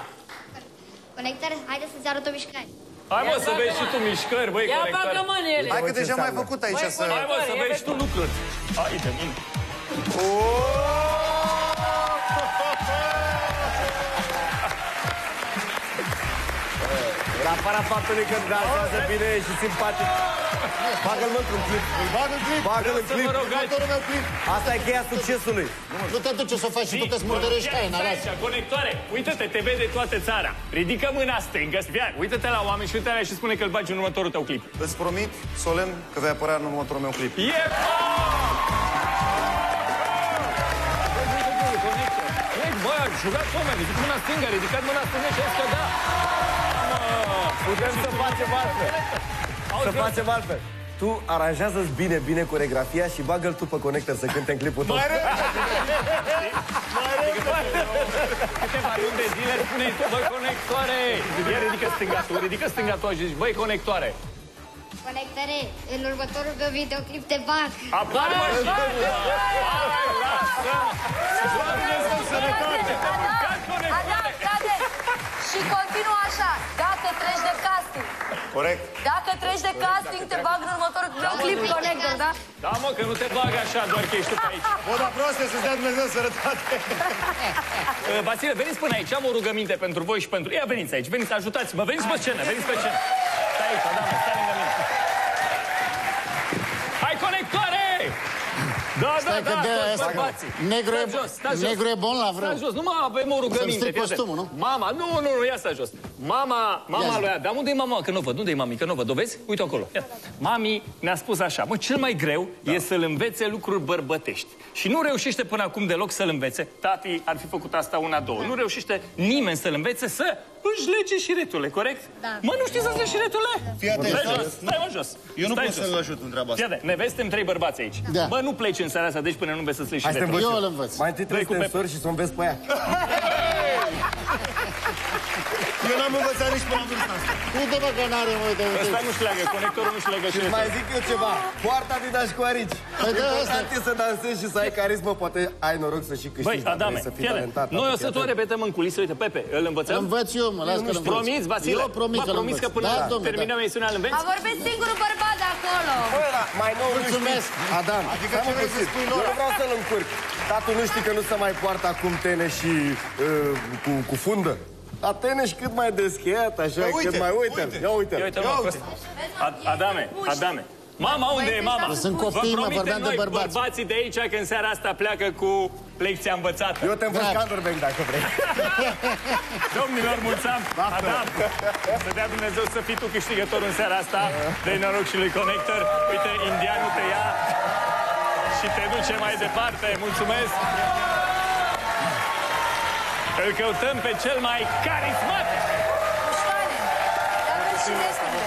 Conectare, haideți să-ți arăt o mișcare. Hai mă, Ia să bagă, vezi mă. și tu mișcări, băi, Ia conectoare. bagă mă în ele. Hai că ce deja mai ai înseamnă. făcut aici Băi, să... Hai mă, să Ia vezi vezi tu tu. lucruri. Hai de mine. La afara faptului că dansează bine și simpatic. Bagă-l mă într-un clip. Îl bag în clip. Bagă-l în Să clip. vă rogați. Următorul meu clip. Asta e cheia succesului. Nu te duce să faci și tu că smurdărești Stai haina, lasă. așa, conectoare. Uită-te, te vede toată țara. Ridică mâna stângă, ia, uită-te la oameni și uite la și spune că îl bagi în următorul tău clip. Îți promit, solemn, că vei apărea în următorul meu clip. E Bă, a jucat oameni, ridicat mâna stângă, a ridicat mâna stângă și a zis că da. Putem să facem altfel. Să facem altfel. Tu aranjează-ți bine, bine coregrafia și bagă-l tu pe conector să cânte în clipul tău. Mai Câteva luni de zile spune tu, băi, conectoare. Ia ridică stânga tu, ridică stânga tu și zici, băi, conectoare. Conectare, în următorul meu videoclip te bag. Apar, mă, și tu. Hai, lasă. Doamne, să sănătate. Adam, cade. Și continuă așa. Dacă treci de casting, Corect. dacă treci de casting, te bag în următorul clip conector, da? Da, mă, că nu te bag așa, doar că ești tu pe aici. <laughs> Bă, dar proaste să-ți dea Dumnezeu sănătate. <laughs> Uh, Vasile, veniți până aici, am o rugăminte pentru voi și pentru... Ia, veniți aici, veniți, ajutați-mă, veniți pe scenă, veniți pe scenă. Stai aici, Adame, stai Stai da, că de toți asta- bărbații. negru e- Stai jos, stai jos. negru e bun la vreo. Stai jos, nu mă, avem o rugăminte. Să-mi stric fii atent. costumul, nu? Mama, nu, nu, nu, ia stai jos. Mama, Ia mama zi. lui Adam, unde e mama? Că nu văd, unde e mami? Că nu văd, o vezi? Uite acolo. Ia. Mami ne-a spus așa, mă, cel mai greu Da. e să-l învețe lucruri bărbătești. Și nu reușește până acum deloc să-l învețe. Tati ar fi făcut asta una, două. Nu reușește nimeni să-l învețe să își lege șireturile, corect? Da. Mă, nu știi să-ți legi șireturile? Fii atent, Stai stai. jos, stai mă jos. Eu nu Stai pot jos. să-l ajut în treaba asta. Fii atent, ne vezi, suntem trei bărbați aici. Da. Bă, nu pleci în seara asta, deci până nu vezi să-ți legi Hai să te șireturile. învăț Eu eu. îl învăț. Mai întâi trebuie Dă-i să cu te Pepe. însori și să o înveți pe ea. <laughs> Eu n-am învățat nici până la vârsta asta. Uite bă că n-are, mă, uite, uite. Ăsta nu-și șleagă, conectorul nu-și șleagă Și șireturile. mai zic eu ceva. Poarta din Așcoarici. Păi da, Important e să dansezi și să ai carismă. Poate ai noroc să și câștigi. Băi, dar Adame, trebuie să fii fii talentat. noi o fii să tot atent. repetăm în culise. Uite, Pepe, îl învățăm? Îl învăț eu, mă, las că îl învăț. Promiți, Vasile? Eu promit Bă, că îl promis că învăț. până Da, la domnule, terminăm emisiunea îl A înveți? vorbit singurul bărbat de acolo. Băi, da, mai nou nu Mulțumesc. știi. Adam, Adică stai, mă, ce vrei să puțin. spui, Eu Nora? nu vreau să-l încurc. Dar tu nu știi că nu se mai poartă acum tene și uh, cu, cu fundă? Dar tene și cât mai descheiat, așa, Păi uite, cât mai uite. uite. Ia uite. Ia uite, mă, prost. A- Adame, Adame. Mama, unde e mama? Sunt copii, Vă mă, promitem vorbeam de noi, bărbați. bărbații de aici, că în seara asta pleacă cu lecția învățată. Eu te învăț Da. Canderbeck dacă vrei. <laughs> Domnilor, mulțumim! Adam, să dea Dumnezeu să fii tu câștigător în seara asta de noroc și lui Connector. Uite, indianul te ia și te duce mai departe. Mulțumesc! Îl căutăm pe cel mai carismatic! Șoane, leagă și returile.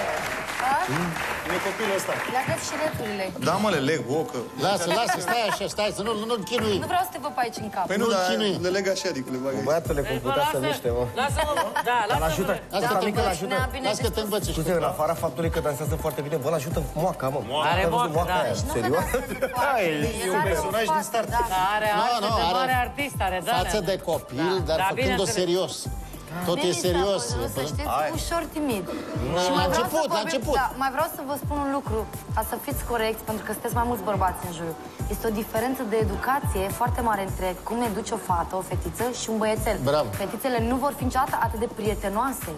E copilul ăsta. Leagă și returile. Da, mă, le leg, o, că... Lasă, lasă, stai așa, stai, să nu, nu-l chinui. Nu vreau să te văd pe aici în cap. Păi nu, Nu-l dar chinui. le leg așa, adică le bag aici. Băiatule, cum putea să miște, mă. Lasă-mă, da, Dar lasă-mă. ajută. Lasă Asta te mică învăț. ajută. Ne-a bine Las că te învăț. Scuze, în afara faptului că dansează foarte bine, bă, l-ajută moaca, mă. Are Ai văzut moacă, da. aia? Deci nu Serios? că dansează foarte Hai, bine, e un are personaj din față, start. da. Da, are Nu, alte nu, de are mare artist, are, da. Față de copil, Da, dar da, făcând-o bineînțeles. serios. Tot e Denis, serios. acolo, Să știți, ușor timid. La Și mai vreau început, să la vorbim- început. Da, mai vreau să vă spun un lucru, ca să fiți corecți, pentru că sunteți mai mulți bărbați în jur. Este o diferență de educație foarte mare între cum educe o fată, o fetiță și un băiețel. Bravo. Fetițele nu vor fi niciodată atât de prietenoase.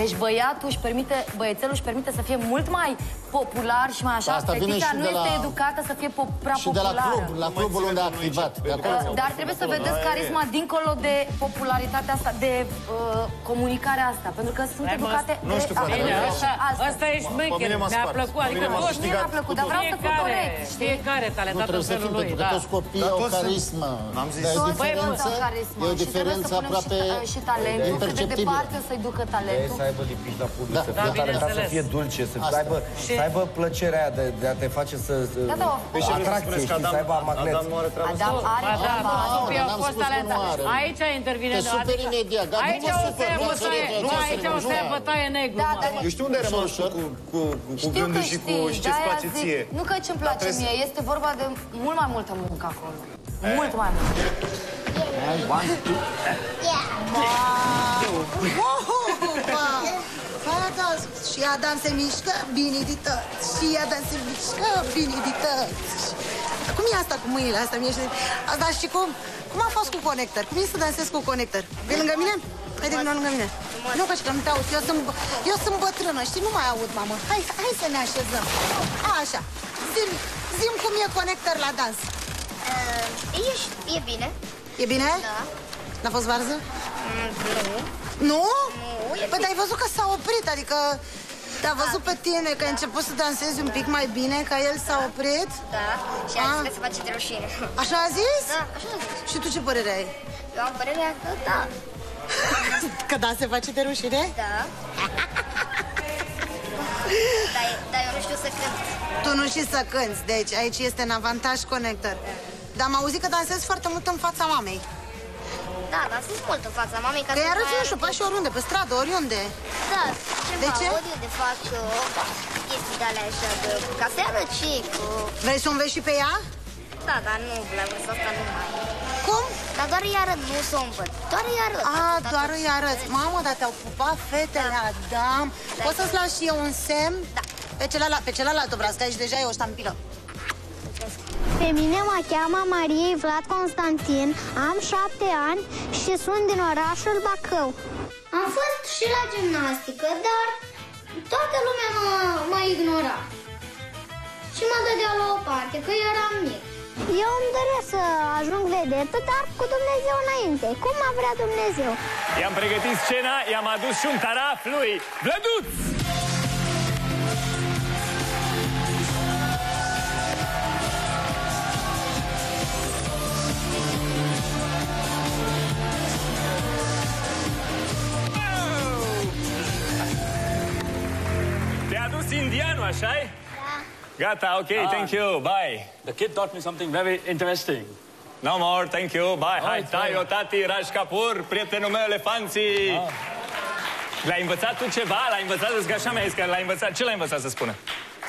Deci băiatul își permite, băiețelul își permite să fie mult mai popular și mai așa. Asta vine Fetița și nu de este la- educată să fie po- prea Și de la populară. club, la clubul unde a activat. De acolo. Uh, Dar trebuie să vedeți carisma dincolo de popularitatea asta, de uh, comunicarea asta, pentru că sunt Hai, mă, educate nu de știu foarte altfel. bine. Și Asta- altfel. asta e șmecher, mi-a plăcut, adică toți- Mie mi-a plăcut, dar vreau să fiu Fiecare- corect, știi? Fiecare Nu talentat în trebuie să felul fim, lui, pentru că da. toți copiii Dar au toți sunt- carismă. N-am zis. Dar e o Toți diferență, au carisma e o și trebuie diferență să punem aproape și, uh, și talentul, cât de imperceptibilă. departe o să-i ducă Ei talentul. Să aibă lipici la public, Da, să da, fie talentat, să bineînțeles. fie dulce, să, Asta. aibă, Și- să aibă plăcerea aia de, de a te face să, să Da, da. Păi și vreți să atracție, spuneți că știi, să Adam- aibă magnet. Adam nu are treabă Adam asta? are Ba da, treaba toți asta. copiii au n-am fost spus că nu talentați. are. Aici intervine... Te superi imediat, gata, Aici nu mă o să superi, ia nu mă bătaie, superi, nu, nu aici o să ia bătaie negru. Da, mă. dar Eu știu unde ai rămas tu cu, cu, cu, cu Știu gândul că și cu știi, și ce-ți de-aia place zic, ție. Nu că ce-mi place trebuie să- mie, este vorba de mult mai multă muncă acolo. Mult mai mult. Fata și Adam se mișcă bine de tot. Și Adam se mișcă bine de tot. Cum e asta cu mâinile astea? Mie și... Dar și cum? Cum a fost cu conector? Cum e să dansez cu conector? Vei lângă mine? Hai de vină lângă mine. Nu, că că nu te aud. Eu sunt, eu sunt bătrână, știi? Nu mai aud, mamă. Hai, hai să ne așezăm. Așa. Zim, zim cum e conector la dans. Uh, e, e bine. E bine? Da. N-a fost varză? Mm, nu. Nu? Nu, e Păi, dar ai văzut că s-a oprit, adică... Te-a văzut pe tine că ai început să dansezi un pic mai bine, ca el s-a oprit? Da. Și a zis că se face de rușine. Așa a zis? Da, așa a zis. Și tu ce părere ai? Eu am părerea că da. <laughs> Că da, se face de rușine? Da. <laughs> dar, dar eu nu știu să cânt. Tu nu știi să cânti, deci aici este în avantaj conector. Dar am auzit că dansezi foarte mult în fața mamei. Da, dar sunt mult în fața mamei. Ca Că să îi arăți, mai nu știu, pe și oriunde, pe stradă, oriunde. Da, ce De mă ce? aud eu de fac uh, chestii de alea așa, de, ca să arăt și cu... Vrei să o înveți și pe ea? Da, dar nu, la vârsta asta nu mai... Cum? Dar doar îi arăt, nu să o învăț. Doar îi arăt. A, doar îi arăți. Mamă, dar te-au pupat fetele, Adam. Poți să-ți lași și eu un semn? Da. Pe celălalt, pe celălalt obraz, că aici deja e o ștampilă. Pe mine mă cheamă Mariei Vlad Constantin, am șapte ani și sunt din orașul Bacău. Am fost și la gimnastică, dar toată lumea mă, mă ignora. Și mă dădea la o parte, că eram mic. Eu îmi doresc să ajung vedetă, dar cu Dumnezeu înainte, cum a vrea Dumnezeu. I-am pregătit scena, i-am adus și un taraf lui Vlăduț! Indianul, așa -i? Gata, ok, Ah. thank you, bye. The kid taught me something very interesting. No more, thank you, bye. Hai, it's tai, fine. o tati, Raj Kapoor, prietenul meu, elefanții. Ah. L-ai învățat tu ceva? L-ai învățat să așa mi-ai zis că l-ai învățat. Ce l-ai învățat să spună?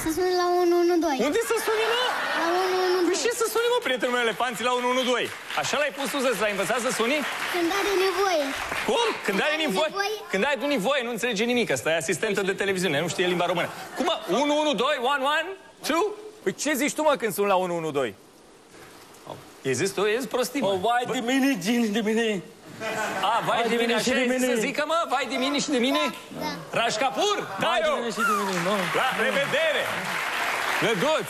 Să sun la 112. Unde să suni, mă? La 112. Păi ce să suni, mă, prietenul meu, elefanții la 112? Așa l-ai pus tu să l-ai învățat să suni? Când are nevoie. Cum? Când ai are nevoie? nevoie. Când ai tu nevoie, nu înțelege nimic. Asta e asistentă de televiziune, nu știe limba română. Cum, mă? 112, 11, 2? Păi ce zici tu, mă, când sunt la 112? E zis tu, e zis prostii, mă. Oh, vai de mine, Gini, de mine. A, vai de mine, așa și de e mine. să zică, mă? Vai de mine și de mine? Da. Raj Kapoor? Da, Vai de eu! mine și de mine, nu. La revedere! Lăduț!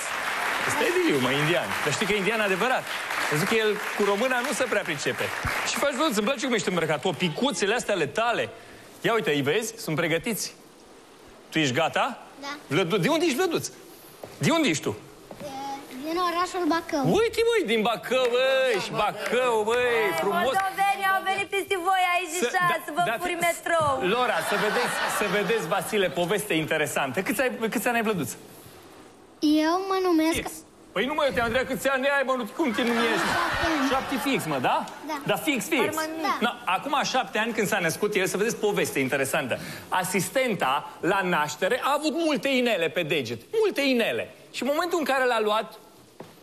Ăsta e Diliu, mă, indian. Dar știi că e indian adevărat. Văzut că el cu româna nu se prea pricepe. Și faci Lăduț, îmi place cum ești îmbrăcat. O, picuțele astea ale tale. Ia uite, îi vezi? Sunt pregătiți. Tu ești gata? Da. Vlăduț. De unde ești, Vlăduț? De unde ești tu? Din orașul Bacău. Uite, măi, din Bacău, băi, și Bacău, băi, frumos. Moldovenii au venit peste voi aici Să- așa, da- să vă da- furi metrou. Lora, să vedeți, să vedeți, Vasile, poveste interesantă. Câți, ai, câți ani ai Vlăduț? Eu mă numesc... Fix. Păi nu mă, eu te-am întrebat câți ani ai, mă, nu, cum te numești? Șapte fix, mă, da? Da. Da, fix, fix. Da. No, acum șapte ani când s-a născut el, să vedeți poveste interesantă. Asistenta la naștere a avut multe inele pe deget. Multe inele. Și în momentul în care l-a luat,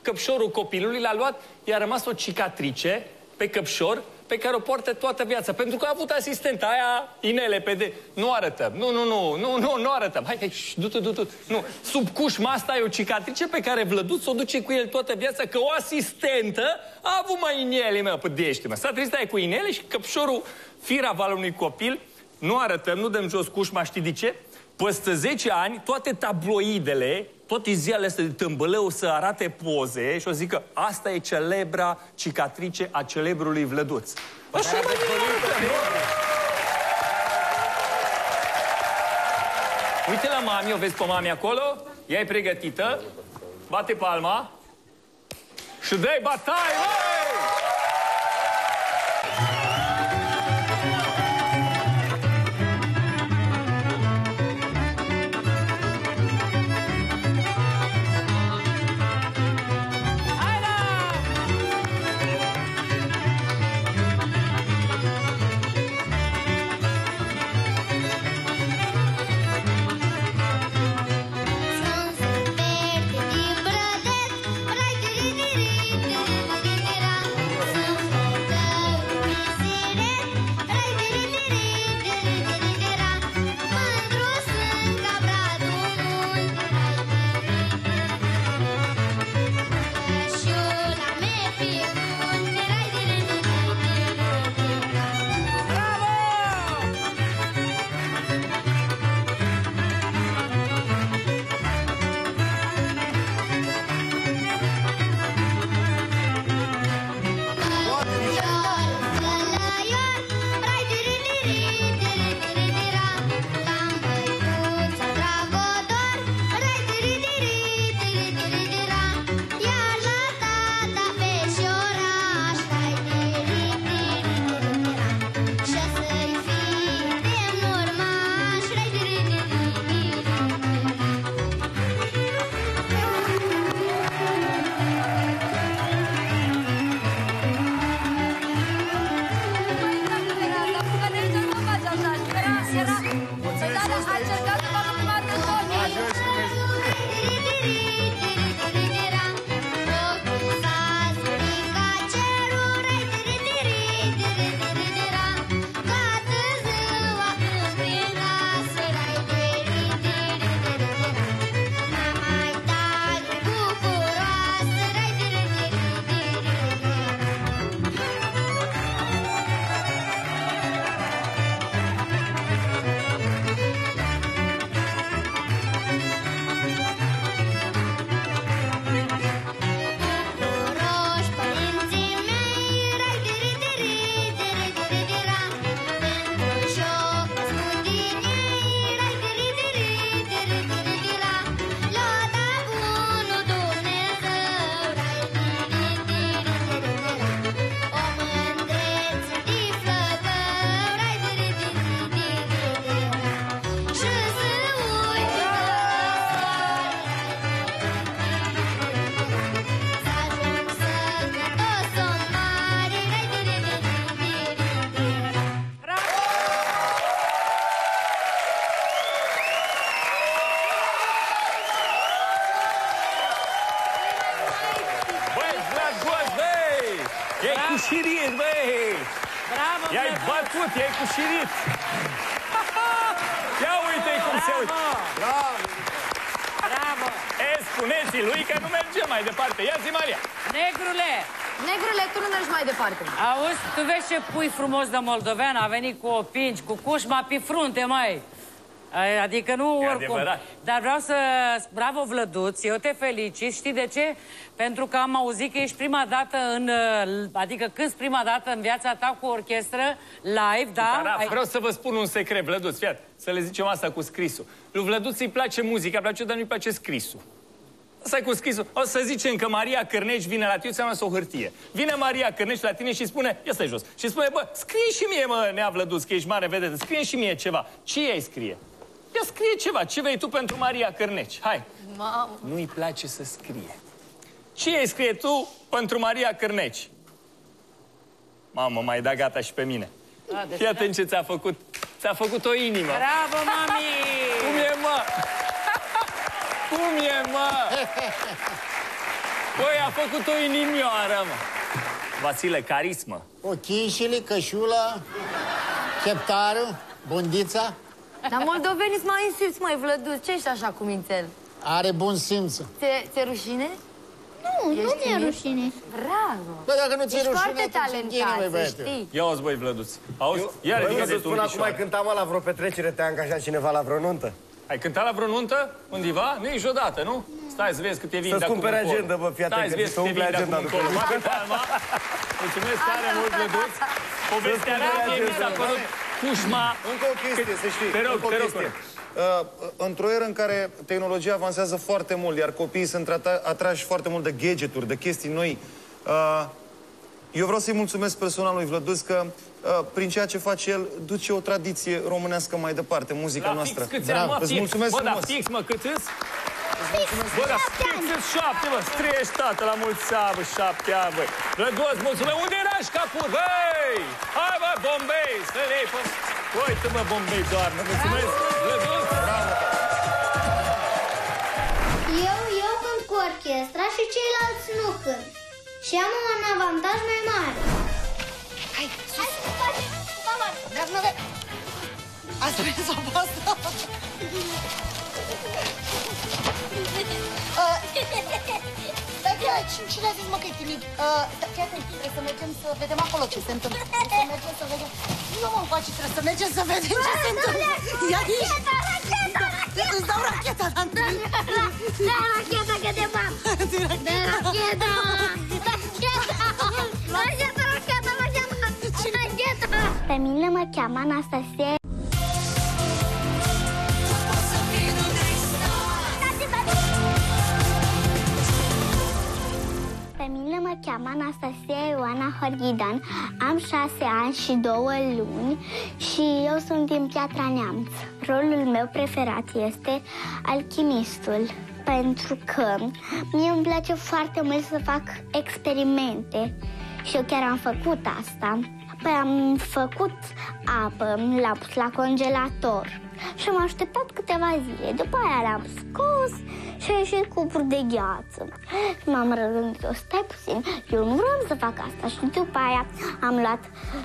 căpșorul copilului l-a luat, i-a rămas o cicatrice pe căpșor pe care o poartă toată viața. Pentru că a avut asistenta aia inele pe de... Nu arătăm. Nu, nu, nu, nu, nu, nu arătăm. Hai, hai, ș, du-te, du-te. Nu. Sub cușma asta e o cicatrice pe care Vlăduț o duce cu el toată viața, că o asistentă a avut mai inele, mă, pădește, mă. S-a trezit aia cu inele și căpșorul firav al unui copil nu arătăm, nu dăm jos cușma, știi de ce? Peste 10 ani, toate tabloidele, toate ziarele astea de tâmbălău o să arate poze și o zică asta e celebra cicatrice a celebrului Vlăduț. Așa mă Uite la mami, o vezi pe mami acolo? Ea e pregătită. Bate palma. Și dai bataie, măi! Ce pui frumos de moldovean, a venit cu opinci, cu cușma pe frunte, mai. Adică nu E oricum. adevărat. Dar vreau să... Bravo, Vlăduț, eu te felicit. Știi de ce? Pentru că am auzit că ești prima dată în... uh, Adică când prima dată în viața ta cu orchestră, live, da? Dar, Ai- vreau să vă spun un secret, Vlăduț, fiat, să le zicem asta cu scrisul. Lui Vlăduț îi place muzica, îi place, dar nu-i place scrisul. Asta cu scrisul. O să zicem că Maria Cârneci vine la tine, ți-am o hârtie. Vine Maria Cârneci la tine și spune, ia stai jos, și spune, bă, scrie și mie, mă, Nea Vlăduț, că ești mare vedetă, scrie și mie ceva. Ce ei scrie? Ia scrie ceva, ce vei tu pentru Maria Cârneci? Hai. Mamă. Nu-i place să scrie. Ce ei scrie tu pentru Maria Cârneci? Mamă, mai da gata și pe mine. A, deci Fii atent ce ți-a făcut. Ți-a făcut o inimă. Bravo, mami! Cum e, mă? Cum e, mă? <laughs> Băi, a făcut o inimioară, mă. Vasile, carismă. Ochișile, cășula, cheptarul, bundița, Dar moldovenii sunt mai insulți, mai vlăduți. Ce ești așa cu mințel? are bun simț. Ți-e ți rușine? Nu, nu Ești mi-e timid? rușine. Bravo! Bă, dacă nu ți-e Ești rușine, foarte atunci închine, talentat, băi, să băiete. știi. Ia auzi, băi, Vlăduț. Auzi? Ia Băi, ridică să de tu spun un acum, ai cântat mă la vreo petrecere, te-a angajat cineva la vreo nuntă? Ai cântat la vreo nuntă? Undeva? Niciodată, nu? Stai să vezi cât e vin Să-ți de acum cumpere încolo. agenda, bă, fii atent Stai să că vezi ți se cât e umple vin de agenda acum după încolo. lucru. Bagă palma. Mulțumesc tare mult, Vlăduț. Povestea Să-ți mea cumpere mie mi s-a agenda. părut pușma. Încă o chestie, să știi. Te rog, încă o te rog, chestie. Uh, într-o eră în care tehnologia avansează foarte mult, iar copiii sunt atra- atrași foarte mult de gadgeturi, de chestii noi, uh, eu vreau să-i mulțumesc personal lui Vlăduț că uh, prin ceea ce face el duce o tradiție românească mai departe, muzica La noastră. fix câți ani, mă, Îți fix. mulțumesc Bă, da, frumos. fix, mă, cât îți? Bă, da, fix îți șapte, mă, striești, tată, la mulți ani, bă, șapte ani, băi. Răduț, mulțumesc, unde erași capul, băi? Hai, bă, Bombay, să le iei, bă. Uite, mă, Bombay, doamnă, mulțumesc. Răduț, bravo. Eu, eu cânt cu orchestra și ceilalți nu cânt. Și am un avantaj mai mare. Hai, sus! Hai, mama! Dragă, <laughs> de... Asta e sau asta? Uh, Stai că cine, cine a zis mă că e timid? Uh, da, fii atent, trebuie să mergem să vedem acolo ce se întâmplă. Trebuie să mergem să vedem. Nu mă încoace, trebuie să mergem să vedem ce se întâmplă. Ia aici. Îți dau racheta, dar Da, racheta, că te bam! <laughs> Da, racheta! Racheta! Pe mine mă cheamă Anastasia. Pe mine mă cheamă Anastasia Ioana Horghidan, am șase ani și două luni și eu sunt din Piatra Neamț. Rolul meu preferat este alchimistul, pentru că mie îmi place foarte mult să fac experimente și eu chiar am făcut asta. Păi am făcut apă, l-am pus la congelator și am așteptat câteva zile. După aia l-am scos și a ieșit cupru de gheață. Și m-am răgândit, eu stai puțin, eu nu vreau să fac asta. Și după aia am luat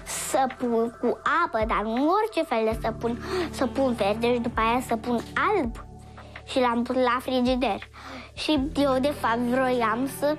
săpun cu apă, dar nu orice fel de săpun, săpun verde și după aia săpun alb și l-am pus la frigider. Și eu, de fapt, vroiam să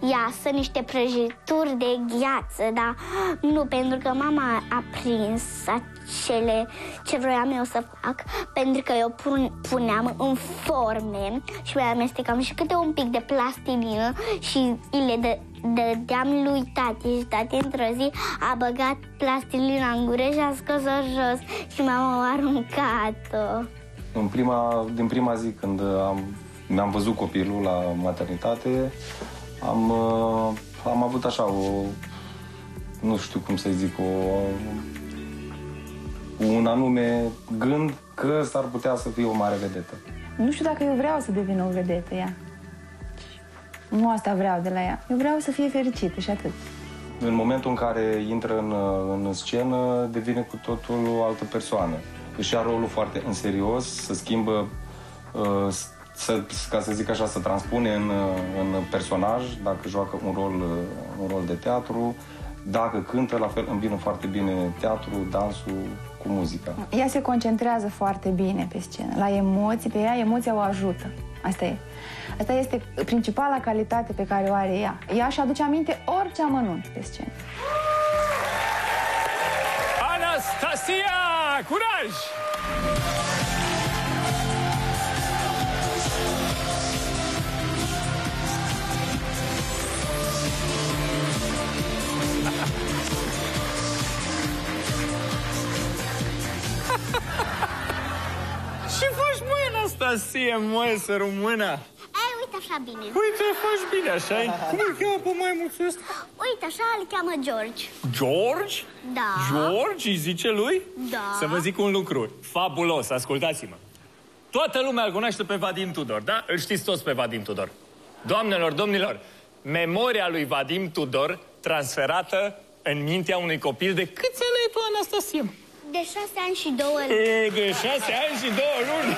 iasă niște prăjituri de gheață, dar nu, pentru că mama a prins acele ce vroiam eu să fac, pentru că eu pun, puneam în forme și mai amestecam și câte un pic de plastilină și îi le dă, dădeam lui tati și tati într-o zi a băgat plastilina în gură și a scos-o jos și mama a aruncat-o. În prima, din prima zi când am, mi-am văzut copilul la maternitate, am, uh, am avut așa o, nu știu cum să zic, o, un anume gând că s-ar putea să fie o mare vedetă. Nu știu dacă eu vreau să devin o vedetă ea. Nu asta vreau de la ea. Eu vreau să fie fericită și atât. În momentul în care intră în, în scenă, devine cu totul o altă persoană. Își ia rolul foarte în serios, să schimbă, uh, să, ca să zic așa, să transpune în, în personaj, dacă joacă un rol, uh, un rol de teatru, dacă cântă, la fel îmbină foarte bine teatru, dansul cu muzica. Ea se concentrează foarte bine pe scenă. La emoții, pe ea emoția o ajută. Asta e. Asta este principala calitate pe care o are ea. Ea își aduce aminte orice amănunt pe scenă. Anastasia, curaj! Faci, măi, Anastasia, măi, să română? Ei, uite așa bine. Uite, faci bine, așa -i? <laughs> Cum îl cheamă pe maimuțul ăsta? Uite, așa îl cheamă George. George? Da. George, îi zice lui? Da. Să vă zic un lucru fabulos, ascultați-mă. Toată lumea îl cunoaște pe Vadim Tudor, da? Îl știți toți pe Vadim Tudor. Doamnelor, domnilor, memoria lui Vadim Tudor transferată în mintea unui copil de câți ani ai tu, Anastasia? De șase ani și două luni. E, De șase ani și două luni.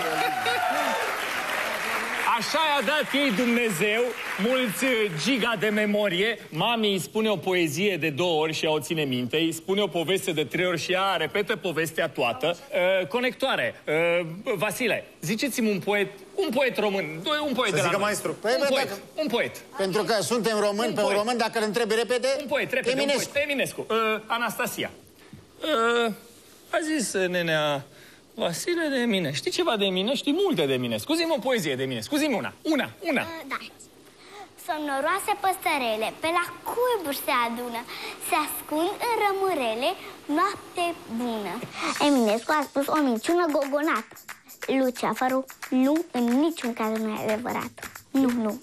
Așa i-a dat ei Dumnezeu mulți uh, giga de memorie. Mami îi spune o poezie de două ori și ea o ține minte, îi spune o poveste de trei ori și ea repetă povestea toată. Uh, conectoare. Uh, Vasile, ziceți-mi un poet, un poet român, doi, un poet Să de la zică noi. maestru. Un Păi, bă, poet, dacă- un poet. Pentru că suntem români, Un pe un poet. român, dacă îl întrebi repede... Un poet, repede, Eminescu. un poet. Eminescu. Uh, Anastasia. Uh, a zis uh, nenea Vasile de Eminescu. Știi ceva de Eminescu? Știi multe de Eminescu. Zi-mi o poezie de Eminescu. Zi-mi una. Una, una. Da. Somnoroase păsărele, pe la cuiburi se adună, se ascund în rămurele, noapte bună. Eminescu a spus o minciună gogonată. Luceafărul nu, în niciun caz nu e adevărat. Nu, nu.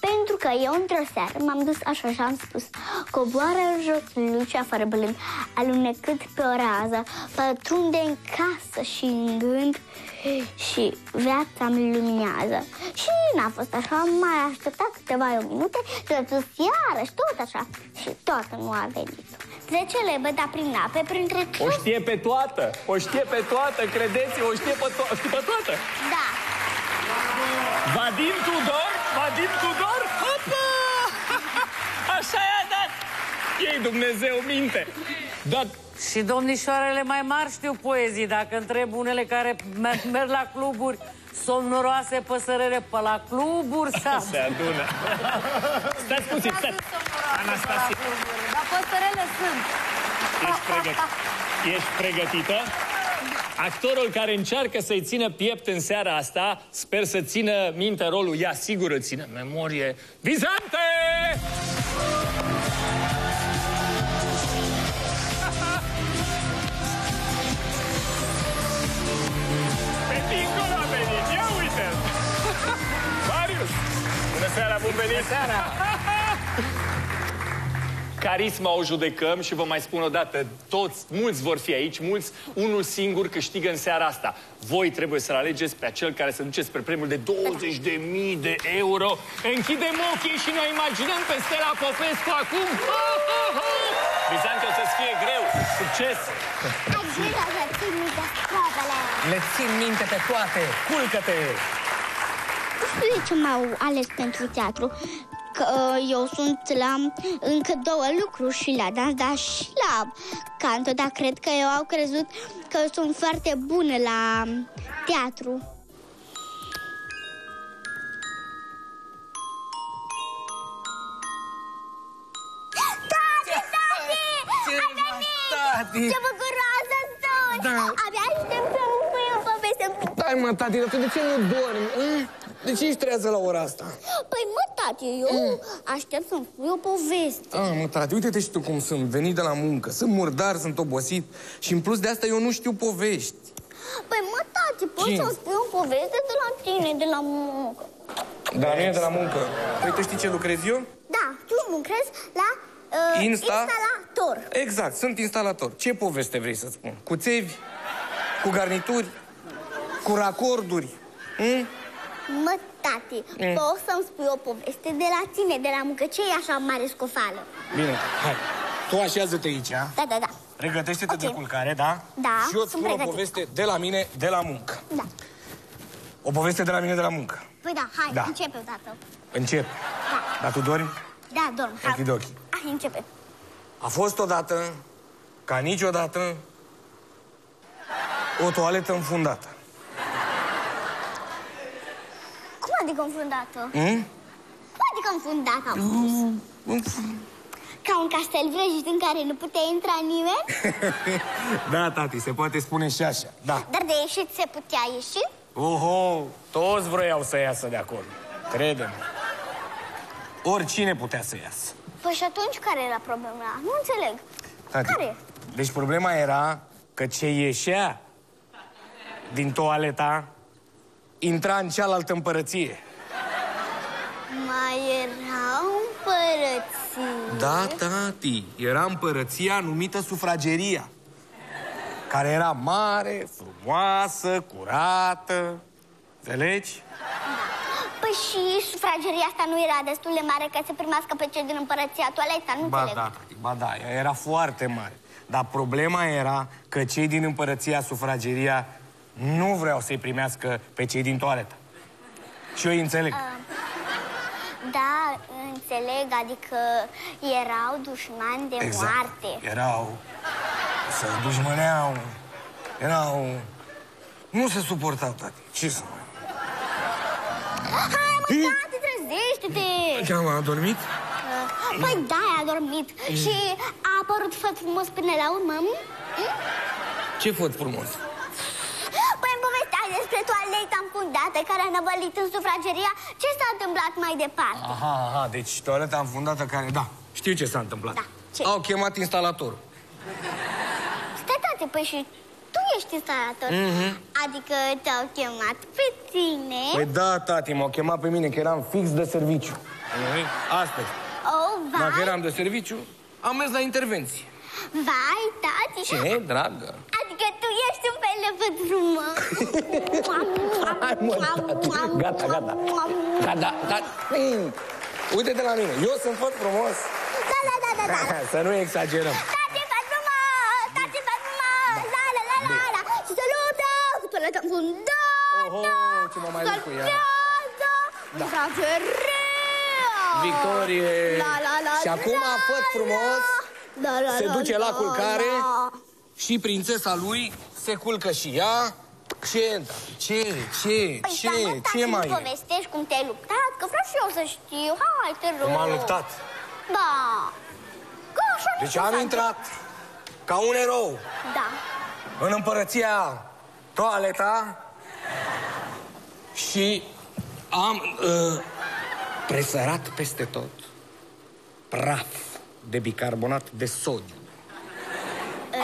Pentru că eu într-o seară m-am dus așa și am spus Coboară în jos Luceafăr blând Alunecând pe o rază Pătrunde în casă și în gând Și viața mi luminează Și n-a fost așa Am mai așteptat câteva minute S-a dus iarăși tot așa Și toată nu a venit Trece lebăda prin ape Printre O știe pe toată. O știe pe toată, credeți o știe pe, to- știe pe toată. Da Vadim Tudor, Vadim Tudor, hopa! <laughs> Așa i-a dat. Ei Dumnezeu minte. Dar Și domnișoarele mai mari știu poezii, dacă întreb unele care merg, merg la cluburi somnoroase păsărele pe la cluburi <laughs> se adună. Stați puțin, stați. Anastasia, Dar păsărele sunt. Ești, pregăt... ești pregătită? Actorul care încearcă să-i țină piept în seara asta, sper să țină minte rolul, ea sigur îl ține memorie. Vizante! Pe dincolo a venit, ia uite <laughs> Marius! Bună seara, bun venit! Bună seara! <laughs> Carisma o judecăm și vă mai spun o dată, toți, mulți vor fi aici, mulți, unul singur câștigă în seara asta. Voi trebuie să-l alegeți pe acel care se duce spre premiul de 20.000 de euro. Închidem ochii și ne imaginăm pe Stella Popescu acum. Ha, ha, ha! Bizante, o să-ți fie greu. Succes! Ajută să țin minte scopele Le țin minte pe toate. Culcă-te! știu de ce m-au ales pentru teatru. Că uh, eu sunt la încă două lucruri și la dans, dar și la canto, dar cred că eu au crezut că eu sunt foarte bună la teatru. Tati, tati! Ai venit! tati! Ce bucuroasă sunt! Da. Abia aștept să-mi spui o poveste. Stai mă, tati, dar tu de ce nu dormi? A? De ce ești trează la ora asta? Păi mă, tati, eu aștept să-mi spui o poveste. Ah, mă, tati, uite-te și tu cum sunt, venit de la muncă. Sunt murdar, sunt obosit și în plus de asta eu nu știu povești. Păi mă, tati, poți Ce? să-mi spui o poveste de la tine, de la muncă? Da, nu e de la muncă. Păi tu știi ce lucrez eu? Da, tu lucrezi la uh, Insta? instalator. Exact, sunt instalator. Ce poveste vrei să spun? Cu țevi? Cu garnituri? Cu racorduri? Hm? Mă, tati, Mm. poți să-mi spui o poveste de la tine, de la muncă? Ce e așa mare scofală? Bine, hai. Tu așează-te aici, a? Da, da, da. Pregătește-te de culcare, da? Da, Și eu îți sunt spun o pregătită. poveste de la mine, de la muncă. Da. O poveste de la mine, de la muncă. Păi da, hai, Da. începe odată. Încep. Da, Dar tu dormi? da, dorm. Hai, Închid ochii. hai începe. A fost odată, ca niciodată, o toaletă înfundată. Cum adică înfundată? Hm? Cum adică înfundată am spus? Ca un castel vrăjit în care nu putea intra nimeni? <laughs> da, tati, se poate spune și așa. Da. Dar de ieșit se putea ieși? Oho, toți vroiau să iasă de acolo. Crede-mă. Oricine putea să iasă. Păi și atunci care era problema? Nu înțeleg. Tati, Care? Deci problema era că ce ieșea din toaleta intra în cealaltă împărăție. Mai era împărăție. Da, tati, era împărăția numită sufrageria, care era mare, frumoasă, curată. Înțelegi? Păi și sufrageria asta nu era destul de mare ca să primească pe cei din împărăția toaleta, nu Ba înțeleg. da, tati, ba da, ea era foarte mare. Dar problema era că cei din împărăția sufrageria nu vreau să-i primească pe cei din toaletă. Și eu îi înțeleg. Da, înțeleg, adică erau dușmani de Exact. moarte. Erau... Se dușmăneau... Erau... Nu se suportau, tati. Ce să mai... Hai, mă, tati, trezește-te! Ce am adormit? Păi da, a dormit. Și a apărut făt frumos până la urmă. hm? Ce făt frumos? Păi îmi povestea despre toaleta înfundată care a năvălit în sufrageria. Ce s-a întâmplat mai departe? Aha, aha, deci toaleta înfundată care... Da, știu ce s-a întâmplat. Da, ce? Au chemat instalatorul. Stai, tate, păi și tu ești instalator. Mhm. Adică te-au chemat pe tine. Păi da, tati, m-au chemat pe mine, că eram fix de serviciu. Nu-i? Astăzi. Oh, vai, Dacă eram de serviciu, am mers la intervenție. Vai, tati. Ce, dragă? Adică tu ești un fel de făt frumos. <laughs> Hai, mă, tati. Gata, gata. Gata, gata. Mm. Uite-te la mine, eu sunt făt frumos. Da, da, da, da, da. <laughs> Să nu exagerăm. Tati, făt frumos! Tati, făt frumos! La, la, la, la, la! Și să luptă cu toaleta înfundată! Oh, ce mă mai lupt cu ea. Salvează! Da. Exagerea! Victorie! La, la, la, Și acum, la, făt frumos, la, la, se la, duce la la, culcare la. și prințesa lui se culcă și ea. Ce, tati, ce, ce, Păi, ce, da, mă, tati, ce nu mai e? povestești cum te-ai luptat, că vreau și eu să știu. Hai, te rog. Cum am luptat. Da. Că așa nu Deci știu am să- intrat ca un erou Da. în împărăția toaleta și am uh, presărat peste tot praf de bicarbonat de sodiu.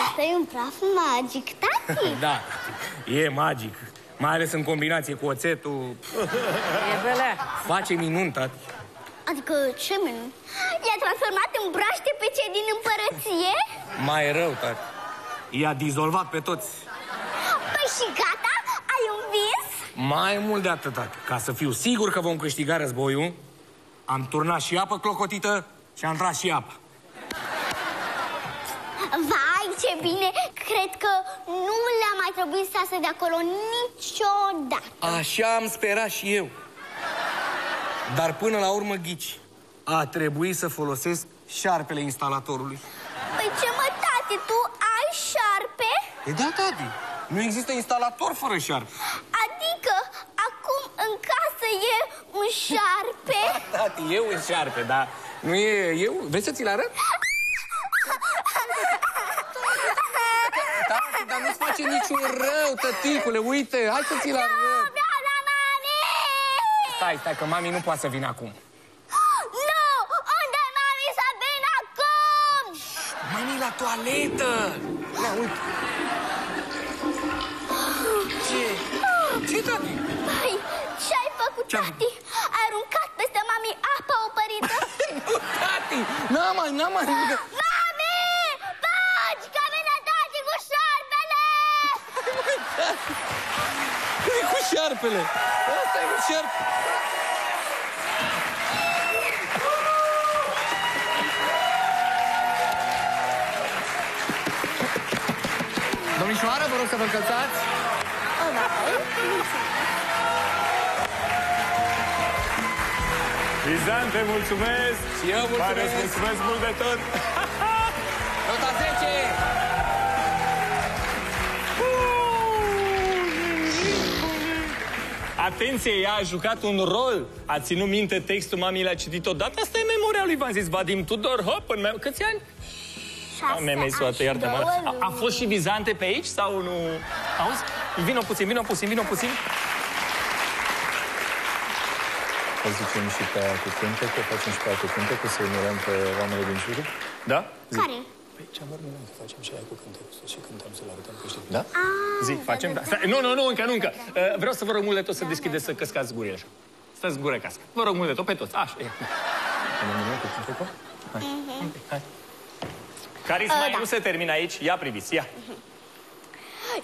Ăsta e un praf magic, tati. <laughs> Da, e magic. Mai ales în combinație cu oțetul. E belea. Face minuni, tati. Adică ce minuni? I-a transformat în braște pe cei din împărăție? Mai rău, tati. I-a dizolvat pe toți. Păi și gata? Ai învins? Mai mult de atât, tati. Ca să fiu sigur că vom câștiga războiul, am turnat și apă clocotită și am tras și apă. Vai, ce bine! Cred că nu le-a mai trebuit să iasă de acolo niciodată. Așa am sperat și eu. Dar până la urmă, ghici, a trebuit să folosesc șarpele instalatorului. Păi ce mă, tate, tu ai șarpe? E da, tati. Nu există instalator fără șarpe. Adică acum în casă e un șarpe? <laughs> Tati, e un șarpe, dar nu e eu. Vrei să ți-l arăt? Tati, dar nu-ți face niciun rău, tăticule. Uite, hai să ți-l arăt. Stai, stai, că mami nu poate să vină acum. Nu! Unde mami să vină acum? Mami la toaletă! Ia, uite. Ce? Ce, tati? Păi, ce-ai făcut, Ce-am tati? Ai aruncat peste mami apa opărită? Nu, <laughs> tati! N-am mai, n-am mai... șarpele! Asta e cu șarpe! Domnișoară, vă rog să vă încălțați. Vizante, mulțumesc! Și eu mulțumesc! Vă mulțumesc mult de tot! Atenție, ea a jucat un rol. A ținut minte textul, mami l-a citit odată. Asta e memoria lui, v-am zis, Vadim Tudor, hop, în mem- Câți ani? Șase Meme soată, ani, iartă-mă. două A, a luni. fost și Vizante pe aici sau nu? Auzi? Vino puțin, vino puțin, vino puțin. Să zicem și pe aia cu cântece, facem și pe aia cu cântece, să mirăm pe oamenii din jur. Da? Care? Păi ce am vorbit noi, că facem și aia cu cântece, să și cântăm să le arătăm că știi. Da? Zi, facem, da. Stai, Nu, nu, nu, încă, nu, încă. Uh, vreau să vă rog mult de tot să deschideți, să căscați gurile așa. Stați gură cască. Vă rog mult de tot, pe toți. Așa, ia. Hai. Carisma Uh, da. nu se termină aici. Ia priviți, ia.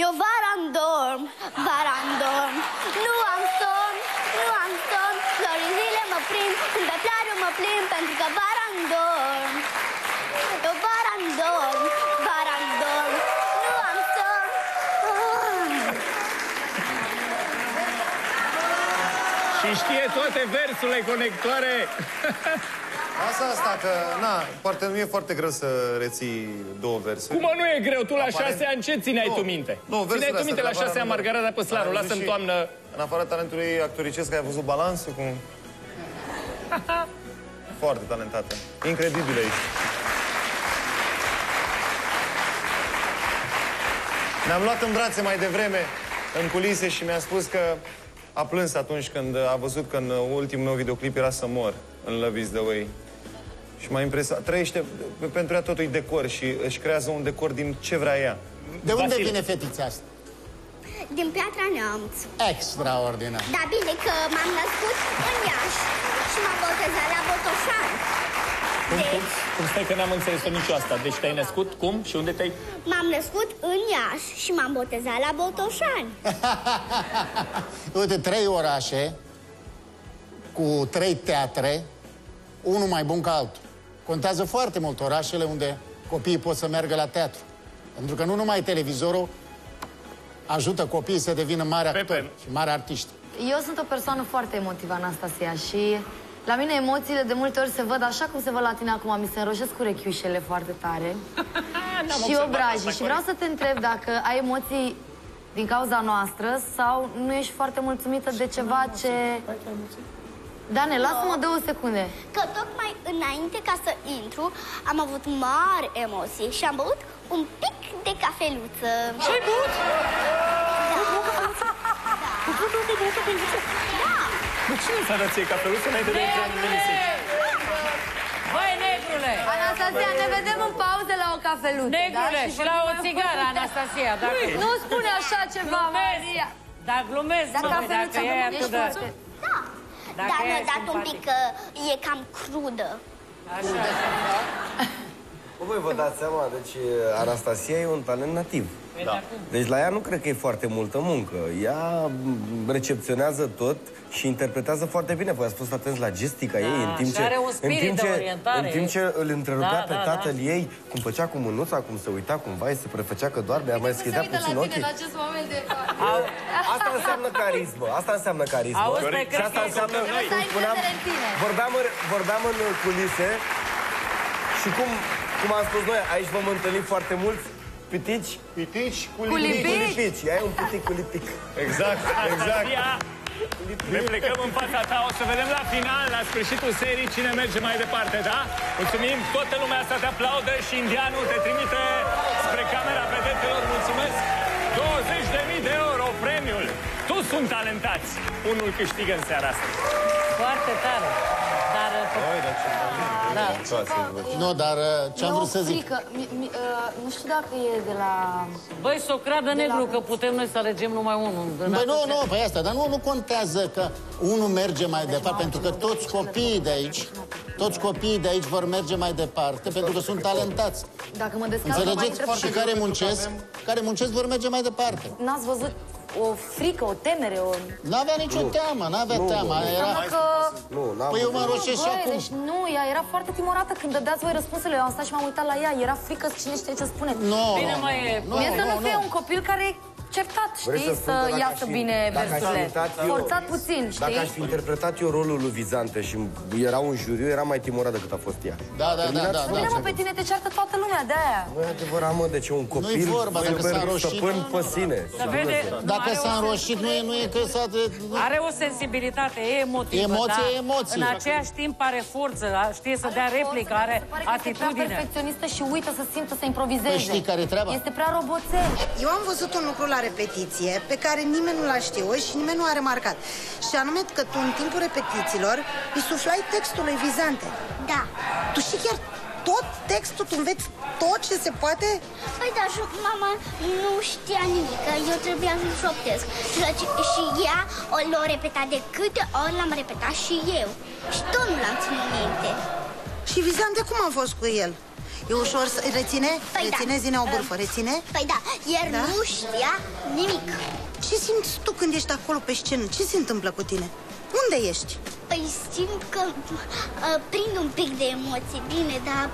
Eu vara dorm, vara dorm Nu am somn, nu am somn Florile mă prind, când pe plajă mă plimb Pentru că vara dorm Eu vara dorm, vara dorm Nu am somn Ah. Și știe toate versurile conectoare. <laughs> Asta, asta, că, na, poate nu e foarte greu să reții două versuri. Cum mă, nu e greu? Tu la Aparent- șase ani ce țineai Nu, tu minte? Nu, versurile țineai tu astea, minte la de afară șase ani am- Margareta Păslaru, am lasă văzut în și- toamnă... În afara talentului actoricesc, ai văzut balansul cum... <laughs> Foarte talentată. Incredibil ești. Ne-am luat în brațe mai devreme în culise și mi-a spus că a plâns atunci când a văzut că în ultimul meu videoclip era să mor în Love is the Way. Și m-a impresionat. Trăiește, pentru ea totul e decor și își creează un decor din ce vrea ea. De unde Vasile. vine fetița asta? Din Piatra Neamț. Extraordinar. Dar bine că m-am născut în Iași și m-am botezat la Botoșani. Cum, cum, cum stai că n-am înțeles-o nicio asta? Deci te-ai născut cum și unde te-ai... M-am născut în Iași și m-am botezat la Botoșani. <laughs> Uite, trei orașe cu trei teatre, unul mai bun ca altul. Contează foarte mult orașele unde copiii pot să meargă la teatru. Pentru că nu numai televizorul ajută copiii să devină mari actori și mari artiști. Eu sunt o persoană foarte emotivă, Anastasia, și la mine emoțiile de multe ori se văd așa cum se văd la tine acum. Mi se înroșesc urechiușele foarte tare <laughs> N-am și observat obrajii. asta, Și vreau să te întreb dacă ai emoții din cauza noastră sau nu ești foarte mulțumită de ceva ce... Dane, lasă-mă două secunde. Că tocmai înainte ca să intru, am avut mari emoții și am băut un pic de cafeluță. Și ai băut? Da. Bă, cine ți-a dat ție cafeluță înainte de a intra în emisiune? Băi, negrule! Anastasia, ne vedem în pauze la o cafeluță, Negrule, da? și la o țigară, Anastasia, dacă... Ui, Nu spune așa ceva, Glumesc. Maria. Dar glumesc, Dar mă, cafeluța, dacă nu e ești atât de... foarte- Da. Dacă Dar mi-a e dat un pic că e cam crudă. Bă, Voi vă dați seama, deci Anastasia e un talent nativ. Da. Deci la ea nu cred că e foarte multă muncă. Ea m, recepționează tot și interpretează foarte bine. Voi ați fost atenți la gestica Da, ei în timp și ce, are un în spirit timp de ce, orientare. în timp ce îl întrerupea Da, pe da, tatăl da. ei, cum făcea cu mânuța, cum se uita cumva, îi se prefăcea că doarme, ea mai schiedea puțin ochii. acest moment de... <laughs> Asta înseamnă carismă, asta înseamnă carismă. Auzi, pe și cred asta că e înseamnă, cum noi. cum Să ai spuneam, încredere în tine. vorbeam în, vorbeam în culise și cum, cum am spus noi, aici vom întâlni foarte mulți pitici. Pitici cu Cu lipici. lipici. Cu lipici. Ea e un pitic cu lipic. Exact, exact. Anastasia, ne plecăm în fața ta. O să vedem la final, la sfârșitul serii, cine merge mai departe, da? Mulțumim, toată lumea asta te aplaudă și indianul te trimite spre camera vedetelor. Mulțumesc! 20.000 de euro premiul. Tu sunt talentați. Unul câștigă în seara asta. Foarte tare. Dar... Da. Nu, dar uh, ce am E o vrut să zic? frică. Mi, mi, uh, nu știu dacă e de la... Băi, să o creadă De negru la- că putem noi să alegem numai unul. Băi, nu, nu, păi asta, dar nu, nu contează că unul merge mai departe, pentru că toți copiii de aici, toți copiii de aici vor merge mai departe, pentru că sunt talentați. Dacă mă descalc, mă mai Înțelegeți? întreb Și care muncesc, care muncesc vor merge mai departe. N-ați văzut o frică, o temere, o... N-avea nicio Nu. teamă, n-avea Nu, teamă. nu, Era... Înseamnă că... Nu, n-am Păi eu mă Nu, înroșesc și băi, acum. Deci nu, ea era foarte timorată când dădeați voi răspunsurile. Eu am stat și m-am uitat la ea. Era frică cine știe ce spune. Nu, Bine, mă, e- Nu, Mie să nu, nu fie nu. un copil care e certat, Vreți știți? să spun Să că dacă iasă aș fi- bine dacă aș fi versurile. imitat eu- Forțat puțin, Dacă aș știți? fi interpretat eu rolul lui Vizante și era un juriu, era mai timorat decât a fost ea. Da, da, da, Terminați da, Nu bine, mă, pe tine te ceartă toată lumea, de aia. Nu e adevărat, mă, deci e un copil Nu-i vorba, dacă super s-a înroșit- stăpân pe sine. Să vede, Dacă are s-a o înroșit, nu e, nu e că s-a... Are o sensibilitate, e emotivă, Emoție, da? emoție. În aceeași timp are forță, a- știe să dea replică, are Se pare că Este prea atitudine. perfecționistă și uită să simtă, să improvizeze. Păi știi care-i treaba? Este prea roboțel. Eu am văzut un lucru la repetiție pe care nimeni nu l-a știut și nimeni nu a remarcat. Și anume că tu în timpul repetițiilor îi suflai textul lui Vizante. Da. Tu știi chiar tot textul, tu înveți tot ce se poate? Păi da, și mama nu știa nimic, că eu trebuia să șoptesc. Și, la- și ea o l-a repetat de câte ori l-am repetat și eu. Și tot nu l-am ținut minte. Și Vizante cum a fost cu el? E ușor să... Reține? Păi reține, da. zine o bârfă, reține? Păi da, el Da? nu știa nimic. Ce simți tu când ești acolo pe scenă? Ce se întâmplă cu tine? Unde ești? Păi simt că uh, prind un pic de emoții, bine, dar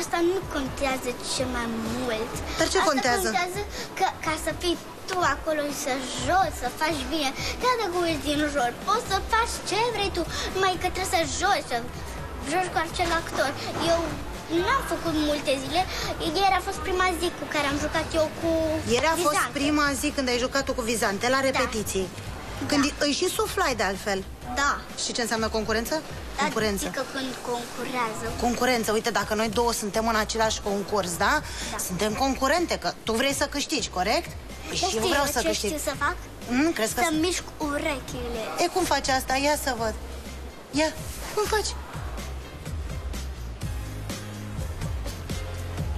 asta nu contează cel mai mult. Dar ce asta contează? contează că ca să fii tu acolo și să joci, să faci bine. Chiar dacă ești din jur, poți să faci ce vrei tu, numai că trebuie să joci, să joci cu acel actor. Eu n-am făcut multe zile, ieri a fost prima zi cu care am jucat eu cu Ieri a fost Vizante. prima zi când ai jucat tu cu Vizante, la repetiții. Când îi și suflai de altfel. Da. Și ce înseamnă concurență? Concurență. Adică când concurează. Concurență, uite, dacă noi două suntem în același concurs, da? Suntem concurente, că tu vrei să câștigi, corect? Păi și eu Știi vreau eu să ce câștig. știu să fac? Mm, crezi că... Să mișc urechile. E, cum faci asta? Ia să văd. Ia, cum faci?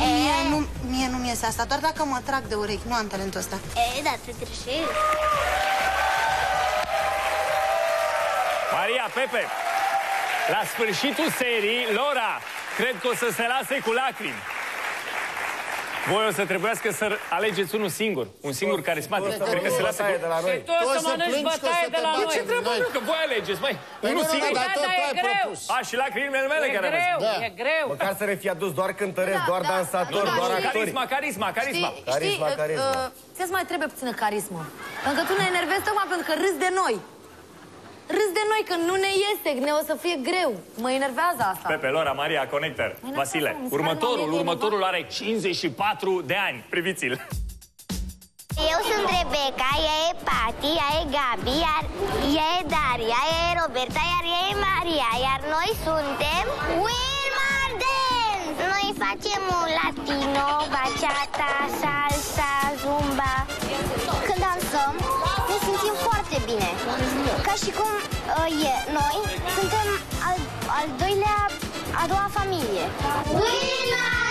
Mie nu, mie nu mi-e asta, doar dacă mă trag de urechi, nu am talentul ăsta. E, da, te greșești. Maria, Pepe, la sfârșitul serii, Laura, cred că o să se lase cu lacrimi. Voi o să trebuiască să alegeți unul singur, un singur carismatic. toți să Cred că se mănânci lasă bătaie cu... de la noi. Și tu o să mănânci bătaie de la De noi. ce treabă, nu? Că voi alegeți, măi. Păi Unul nu, nu, singur. dar tot Da, tu e ai greu. propus. A, și lacrimile mele E care greu, aveți. e greu. Măcar să ne fi adus doar cântăresc, doar dansatori, da, doar și- actori. Carisma, carisma, carisma. Știi, Carisma, știi, carisma. Uh, ți mai trebuie puțină carismă. Pentru că tu ne enervezi tocmai pentru că râzi de noi. Râzi de noi, că nu ne iese, ne o să fie greu. Mă enervează asta. Pepe, Laura, Maria, Connector, Măi, Vasile. mi se pare Următorul, mă, mie următorul are 54 de ani. Priviți-l. Eu sunt Rebecca, ea e Pati, ea e Gabi, iar ea e Daria, ea e Roberta, iar ea e Maria, iar noi suntem Wilmar Dance! Noi facem un latino, bachata, salsa, zumba. Când dansăm, ne simțim foarte bine. Ca și cum uh, e, noi suntem al, al doilea, a doua familie. Wilmar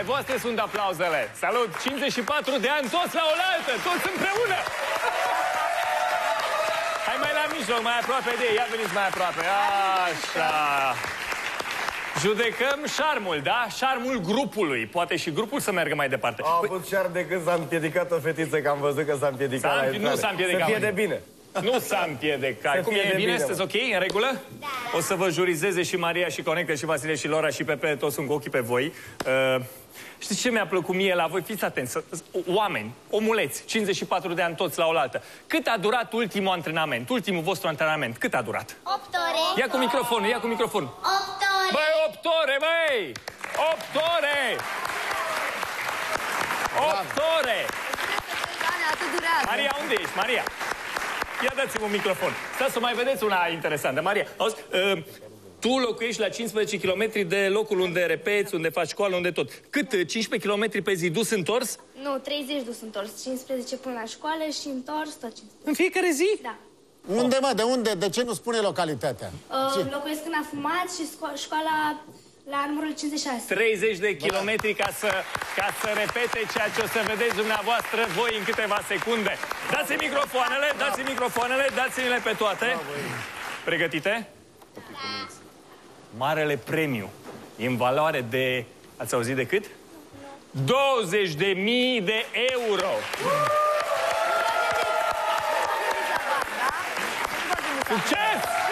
Ale voastre sunt aplauzele. Salut! 54 de ani, toți la oaltă, toți împreună! Hai mai la mijloc, mai aproape de ei. Ia veniți mai aproape. Așa. Judecăm șarmul, da? Șarmul grupului. Poate și grupul să meargă mai departe. A avut șar de când s-a împiedicat o fetiță, că am văzut că s-a împiedicat S-a la împi- nu intrare. s-a împiedicat, Să fie mă. de bine. Nu s-a împiedicat. Să Cum fie e de bine? bine, Sunteți ok? În regulă? Da. O să vă jurizeze și Maria, și Conectă, și Vasile, și Lora, și Pepe. Toți sunt cu ochii pe voi. Uh, știți ce mi-a plăcut mie la voi? Fiți atenți. să- Oameni, omuleți, 54 de ani toți la oaltă. Cât a durat ultimul antrenament? Ultimul vostru antrenament? Cât a durat? 8 ore! Ia cu microfonul, ia cu microfonul. 8 ore! Băi, 8 ore, băi! 8 ore! 8 ore! Atât durează. Maria, unde ești? Maria! Ia dați-mi un microfon. Stați să mai vedeți una interesantă. Maria, auzi, uh, tu locuiești la 15 km de locul unde repeți, unde faci școală, unde tot. Cât? uh, 15 km pe zi dus întors? Nu, 30 dus întors, 15 până la școală și întors tot 15. În fiecare zi? Da. Unde, mă, de unde? De ce nu spune localitatea? Uh, locuiesc în Afumat și sco- școala la numărul 56. 30 de kilometri ca să, ca să repete ceea ce o să vedeți dumneavoastră voi în câteva secunde. Dați microfoanele, dați microfoanele, dați-le pe toate. Pregătite? Marele premiu e în valoare de... Ați auzit de cât? 20 de mii de euro! Succes!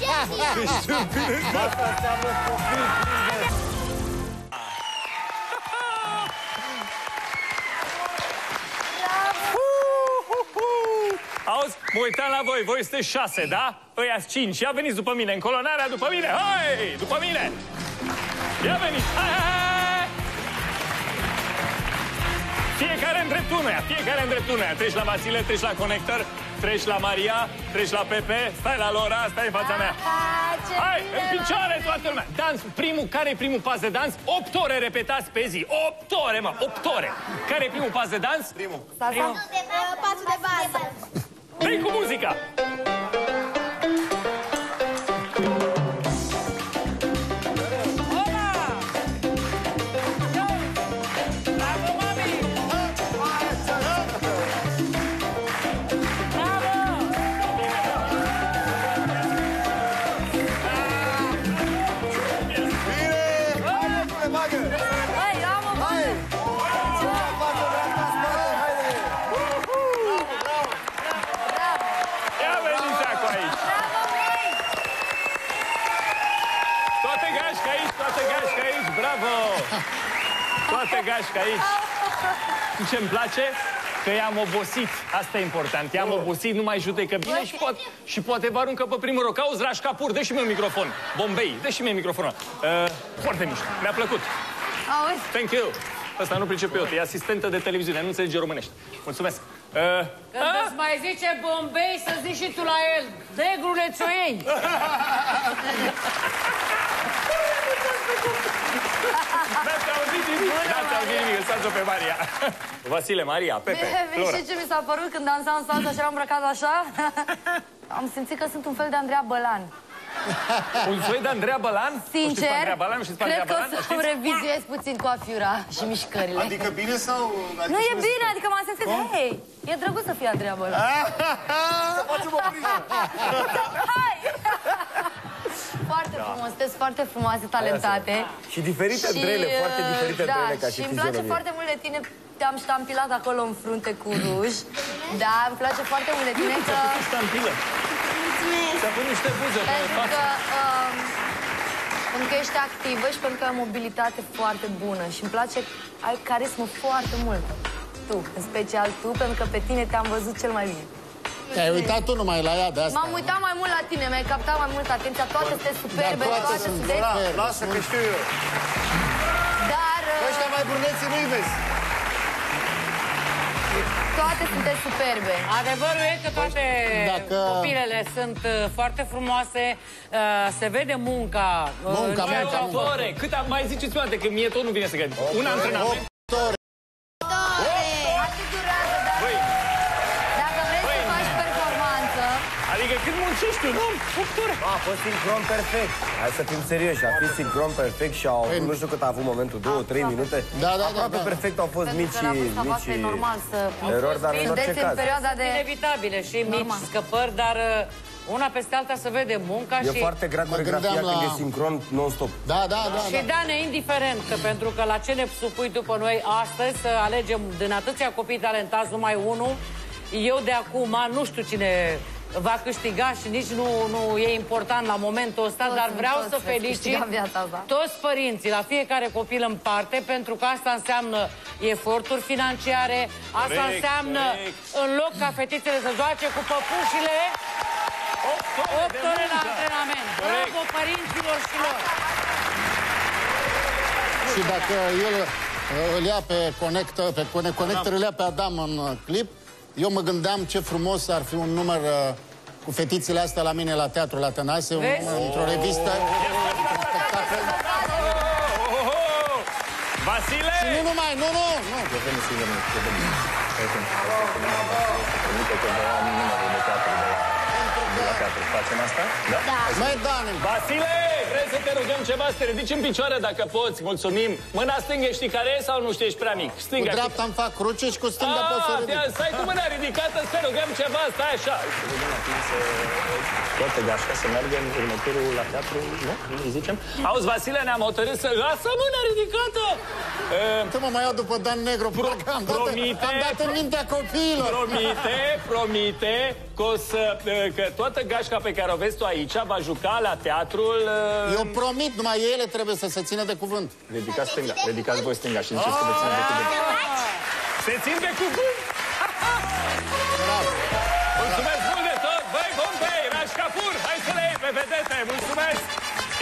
<laughs> Auzi, mă uitam la voi, voi sunteți șase, da? Ăia cinci, ia veniți după mine, în colonarea după mine, hai, după mine! Ia veniți, hai, hai, hai! Fiecare în dreptul unuia, fiecare în dreptul unuia. Treci la Vasile, treci la Conector, treci la Maria, treci la Pepe, stai la Lora, stai în fața mea. Hai, în picioare toată lumea. Dans, primul, care e primul pas de dans? 8 ore repetați pe zi. 8 ore, mă, 8 ore. Care e primul pas de dans? Primul. Pasul de bază. Pasul de bază. Dai cu muzica! Gașca aici. Și ce-mi place? Că i-am obosit. Asta e important. I-am obosit, nu mai judecă bine și, poate, și poate vă aruncă pe primul roc. Auzi, Raș Capur, dă și mie un microfon. Bombei, dă și mie microfonul. Uh, foarte mișto. Mi-a plăcut. Auzi? Thank you. Asta nu pricepe eu, e asistentă de televiziune, nu înțelege românești. Mulțumesc. Uh, Când îți mai zice Bombay, să zici și tu la el. Degrule țoieni. N-ați auzit nimic? N-ați auzit nimic, lăsați-o pe Maria. Vasile, Maria, Pepe, Mie, Flora. știi ce mi s-a părut când dansam salsa și eram îmbrăcat așa? <laughs> Am simțit că sunt un fel de Andreea Bălan. Un soi de Andreea Bălan? O știți pe Sincer, Andreea Bălan? O știți pe cred Andreea că o Bălan? O să știți? revizuiesc puțin coafiura și mișcările. Adică bine sau... Nu e bine, adică m-am simțit că, hei, e drăguț să fie Andreea Bălan. <laughs> Să facem o priză. Hai! Foarte frumos, sunteți foarte frumoase, talentate. Și diferite între ele, uh, foarte diferite da, între ele ca și și îmi place fizionomie. foarte mult de tine, te-am ștampilat acolo în frunte cu ruj. Da, îmi place foarte mult de tine că... Ștampilă. Ți-a pus niște buze pe Pentru față. că, um, pentru că ești activă și pentru că ai o mobilitate foarte bună și îmi place, ai carismă foarte mult. Tu, în special tu, pentru că pe tine te-am văzut cel mai bine. Te-ai uitat tu numai la ea de asta. M-am uitat mai mult la tine, mi-ai captat mai mult atenția, toate sunteți superbe, toate toate sunt sunteți... superbe. Lasă că știu eu. Dar uh, Ăștia mai bruneți nu-i vezi. Toate sunteți superbe. Adevărul e că toate Dacă- copilele sunt uh, foarte frumoase, uh, se vede munca. uh, Munca, în ceea ce munca, au munca. făcut. Ore, cât am, mai ziceți o dată, că mie tot nu vine să gând. Un antrenament. Atât cât muncești tu, nu? 8 ore. A fost sincron perfect. Hai să fim serioși, a fost sincron perfect și au avut, nu știu cât a avut momentul, 2-3 minute. Da, da, Aproape da, da. perfect au fost pentru mici, că la vârsta voastră e mici normal să... erori, dar în orice Sunteți în caz. perioada de... Inevitabile și mici Normal. scăpări, dar uh, una peste alta se vede munca E și... foarte grea Mă coregrafia gândeam când la- e sincron non-stop. Da, da, da. Și da. Dane, indiferent, că pentru că la ce ne supui după noi astăzi, să alegem din atâția copii talentați numai unul, eu de acum nu știu cine va câștiga și nici nu, nu e important la momentul ăsta, Toți dar sunt vreau toți, să veți felicit câștiga viața asta. toți părinții, la fiecare copil în parte, pentru că asta înseamnă eforturi financiare, asta Corect, înseamnă corect. în loc ca fetițele să joace cu păpușile, 8 ore la antrenament. Bravo părinților și lor! Și dacă el uh, îl ia pe conector, pe cone- conector, îl ia pe Adam în uh, clip, eu mă gândeam ce frumos ar fi un număr uh, cu fetițele astea la mine la teatru, la Tănase, un Vezi? număr într-o revistă, un spectacol. Oh, oh, oh. Vasile! Și nu numai, nu, nu, nu. Revenim să vedem, revenim. Promite că vă am numărul de teatru de la, de la teatru. Facem asta? Da? Da. Mai Dani, Vasile, vrei să te rugăm ceva, să te ridici în picioare dacă poți. Mulțumim. Mâna stângă știi care e sau nu știi, ești prea mic? Cu Stânga. dreapta îmi fac cruce și cu stânga pot să Ah, ridic. ia, stai cu mâna ridicată, să te rugăm ceva, stai așa. Toate gașca să meargă în următorul la teatru, nu? Îi zicem? Auzi, Vasile, ne-am hotărât să... Lasă mâna ridicată! Te mă mai iau după Dan Negru, pro, am, dat, promite- am dat în mintea copiilor. Promite, promite că, o să, că toată gașca pe care o vezi tu aici va juca la teatrul... uh, Eu promit, numai ele trebuie să se țină de cuvânt. Ridicați stânga, ridicați voi stânga și ziceți că vă țin de cuvânt. Se țin de cuvânt! Mulțumesc mult de tot! Băi, Pompei, Raș Capur, hai să le iei pe vedete! Mulțumesc!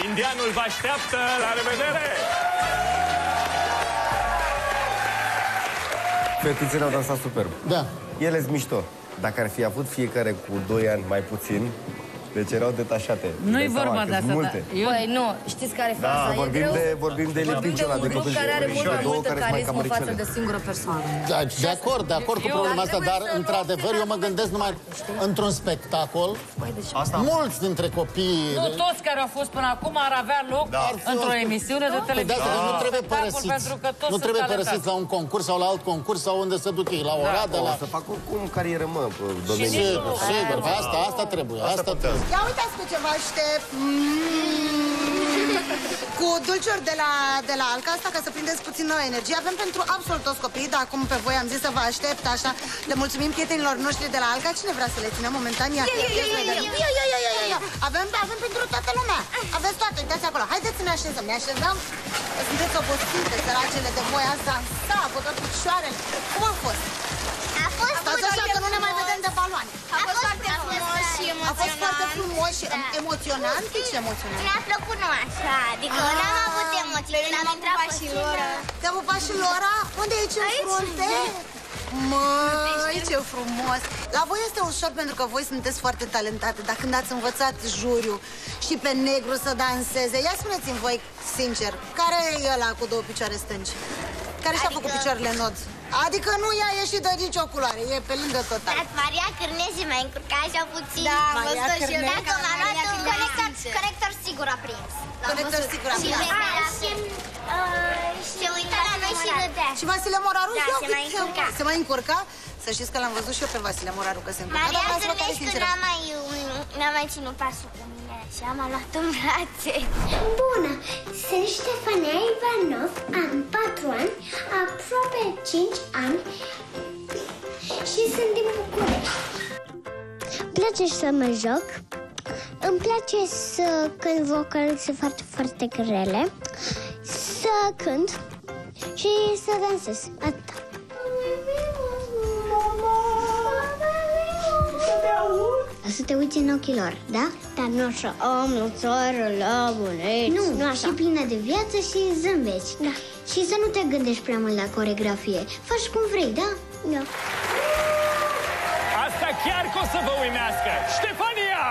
Indianul vă așteaptă, la revedere! Fetițele au dansat superb. Da. Ele sunt mișto. Dacă ar fi avut fiecare cu 2 ani mai puțin, deci erau detașate. Nu-i Dai seama vorba că de sunt asta, Multe. da. Eu... Băi, nu, știți care e faza? Da, e vorbim greu. de, vorbim de Vorbim de lipicul ăla un de grup copil care are și mult de mai două multă care sunt mai carismă față camăricele. de singură persoană. Da, de acord, de acord cu Eu- problema dar asta, trebuie dar să într-adevăr eu mă gândesc numai într-un spectacol. Asta. Mulți dintre copii... Nu toți care au fost până acum ar avea loc Da. într-o emisiune de Păi de televiziune. asta, deci nu trebuie Spectacol, părăsiți. Pentru că toți Nu sunt trebuie talentați. părăsiți la un concurs sau la alt concurs sau unde se duc ei, la Oradea, O la... să fac oricum carieră, mă, pe domeniul Sigur, sigur, asta, asta trebuie, asta trebuie. Ia uitați pe ce vă aștept. Mm. Cu dulciuri de la, de la Alca asta, ca să prindeți puțin nouă energie. Avem pentru absolut toți copiii, dar acum pe voi am zis să vă aștept, așa. Le mulțumim prietenilor noștri de la Alca. Cine vrea să le ținem momentan? Ia, Eu, eu, ia, eu, ia, eu, ia, eu. ia, ia, ia, ia, ia. Avem, avem pentru toată lumea. Aveți toate, uitați acolo. Haideți să ne așezăm, ne așezăm. Sunteți obosite, săracele de voi, ați dansat, cu tot picioarele. Cum a fost? A fost Stați așa că nu ne mai vedem de baloane. A fost foarte frumos și A fost foarte emoționant. frumos și Da. emoționant. De ce emoționant? Mi-a plăcut nu așa, adică Ah. n-am avut emoții când am intrat pe scenă. Te-a pupat și Lora? Unde e aici în frunte? Măi, ce frumos! La voi este ușor pentru că voi sunteți foarte talentate, dar când ați învățat juriu și pe negru să danseze, ia spuneți-mi voi, sincer, care e ăla cu două picioare stângi? Care și-a făcut picioarele în nod? Adică nu i-a ieșit de nicio culoare, e pe lângă total. Dar Maria Cârnezi mai încurca așa puțin. Da, am Maria văzut și eu. Cârnezi, Dacă m-a luat Maria un Cârnezi, conector, sincer. conector sigur a prins. L-am Conector văzut. sigur a Și prins. Vasile a și, uh, se uita la noi și râdea. Și Vasile Moraru? Da, ia se uite, mai încurca. Se mai încurca? Să știți că l-am văzut și eu pe Vasile Moraru că se încurca. Maria dar vreau să vă care Cârnezi când sinceră. n-a mai, n-a mai ținut pasul cu mine așa, m-a luat în brațe. Bună, sunt Ștefania Ivanov, am 4 ani, aproape 5 ani și sunt din București. Îmi place să mă joc, îmi place să cânt vocalize foarte, foarte grele, să cânt și să dansez. Atât. Să te uiți în ochii lor, da? Dar nu așa, am o țară la buneți. Nu, nu așa. și plină de viață și zâmbeți. Da. Și să nu te gândești prea mult la coregrafie. Faci cum vrei, da? Da. Asta chiar că o să vă uimească! Ștefania!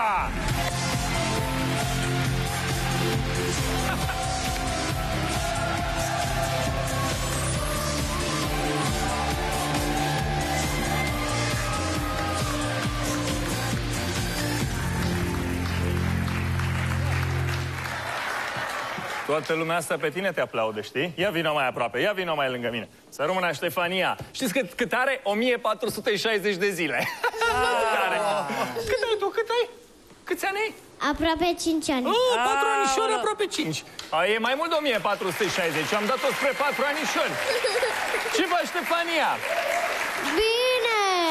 Toată lumea asta pe tine te aplaudă, știi? Ia vino mai aproape, ia vino mai lângă mine. Să rămână Ștefania. Știți cât, cât are? 1460 de zile. <laughs> Cât are? Cât ai tu? Cât ai? Câți ani ai? Aproape 5 ani. Oh, patru anișori, aproape 5. A, e mai mult de 1460. Am dat-o spre patru anișori. Ce faci, Ștefania?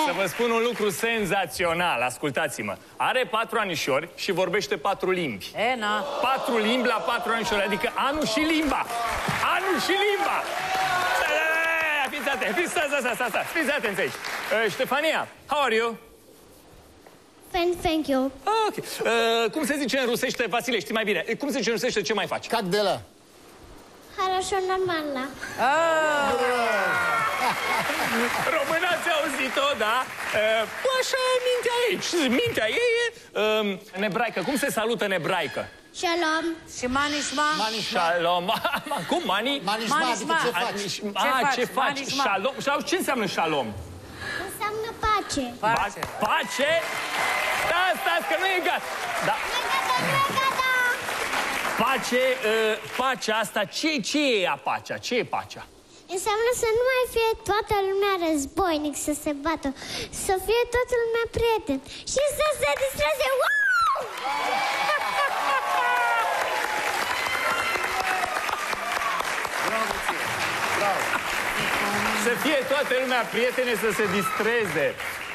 Bine! Să vă spun un lucru senzațional, ascultați-mă. Are patru anișori și vorbește patru limbi. E, na. Patru limbi la patru anișori, adică anul și limba. Anul și limba. Fiți atenți, fiți, stați, stați, stați, stați, fiți atenți aici. Uh, Ștefania, how are you? Thank, thank you. Ah, ok. Uh, cum se zice în rusește, Vasile, știi mai bine. Cum se zice în rusește, ce mai faci? Cac de la. Хорошо, нормально. Româna ați auzit-o, da? Uh, așa e mintea ei. Mintea ei e uh, în ebraică. Cum se salută în ebraică? Shalom. Și manishma? Shalom. <laughs> Cum, mani? Manishma, adică ce faci? Manishma. Ce Ah, faci? ce faci? Manishma. Shalom. Sau ce înseamnă shalom? Înseamnă pace. Pace. Pace? Da, stați, că nu e gata. Da. Pace, uh, pacea asta, ce, ce e ea pacea? Ce e pacea? Înseamnă să nu mai fie toată lumea războinic, să se bată, să fie toată lumea prieten și să se distreze. Wow! Să fie toată lumea prietene să se distreze.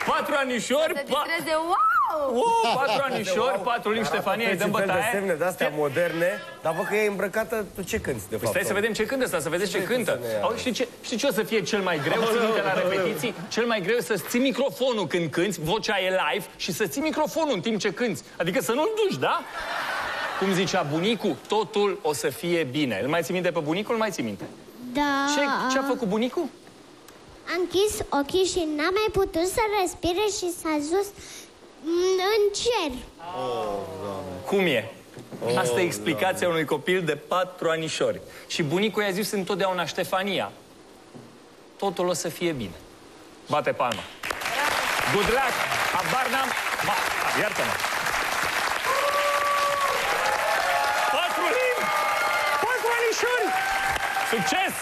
Patru anișori, Să pa... distreze, wow! Oh, patru anișori, patru lini Ștefania, îi dăm fel de bătaie. semne de astea moderne, dar văd că e îmbrăcată, tu ce cânti, de Păi fapt? stai să vedem ce cântă asta, să vedeți ce Ce cântă. cântă ea? Au, știi, ce, știi ce o să fie cel mai greu? Ții minte la repetiții? Cel mai greu e să-ți ții microfonul când cânti, vocea e live, și să ții microfonul în timp ce cânti. Adică să nu-l duci, da? Cum zicea bunicul, totul o să fie bine. Îl mai ții minte pe bunicul? Îl mai ții minte. Da. Ce, ce a făcut bunicul? A închis ochii și n-a mai putut să respire și s-a dus mm, în cer. Cum e? Asta e explicația unui copil de patru anișori. Și bunicul i-a zis întotdeauna Ștefania, totul o să fie bine. Bate palma. Good luck! Habar n-am... Ma, iartă-mă! Patru limbi! Patru anișori! Succes!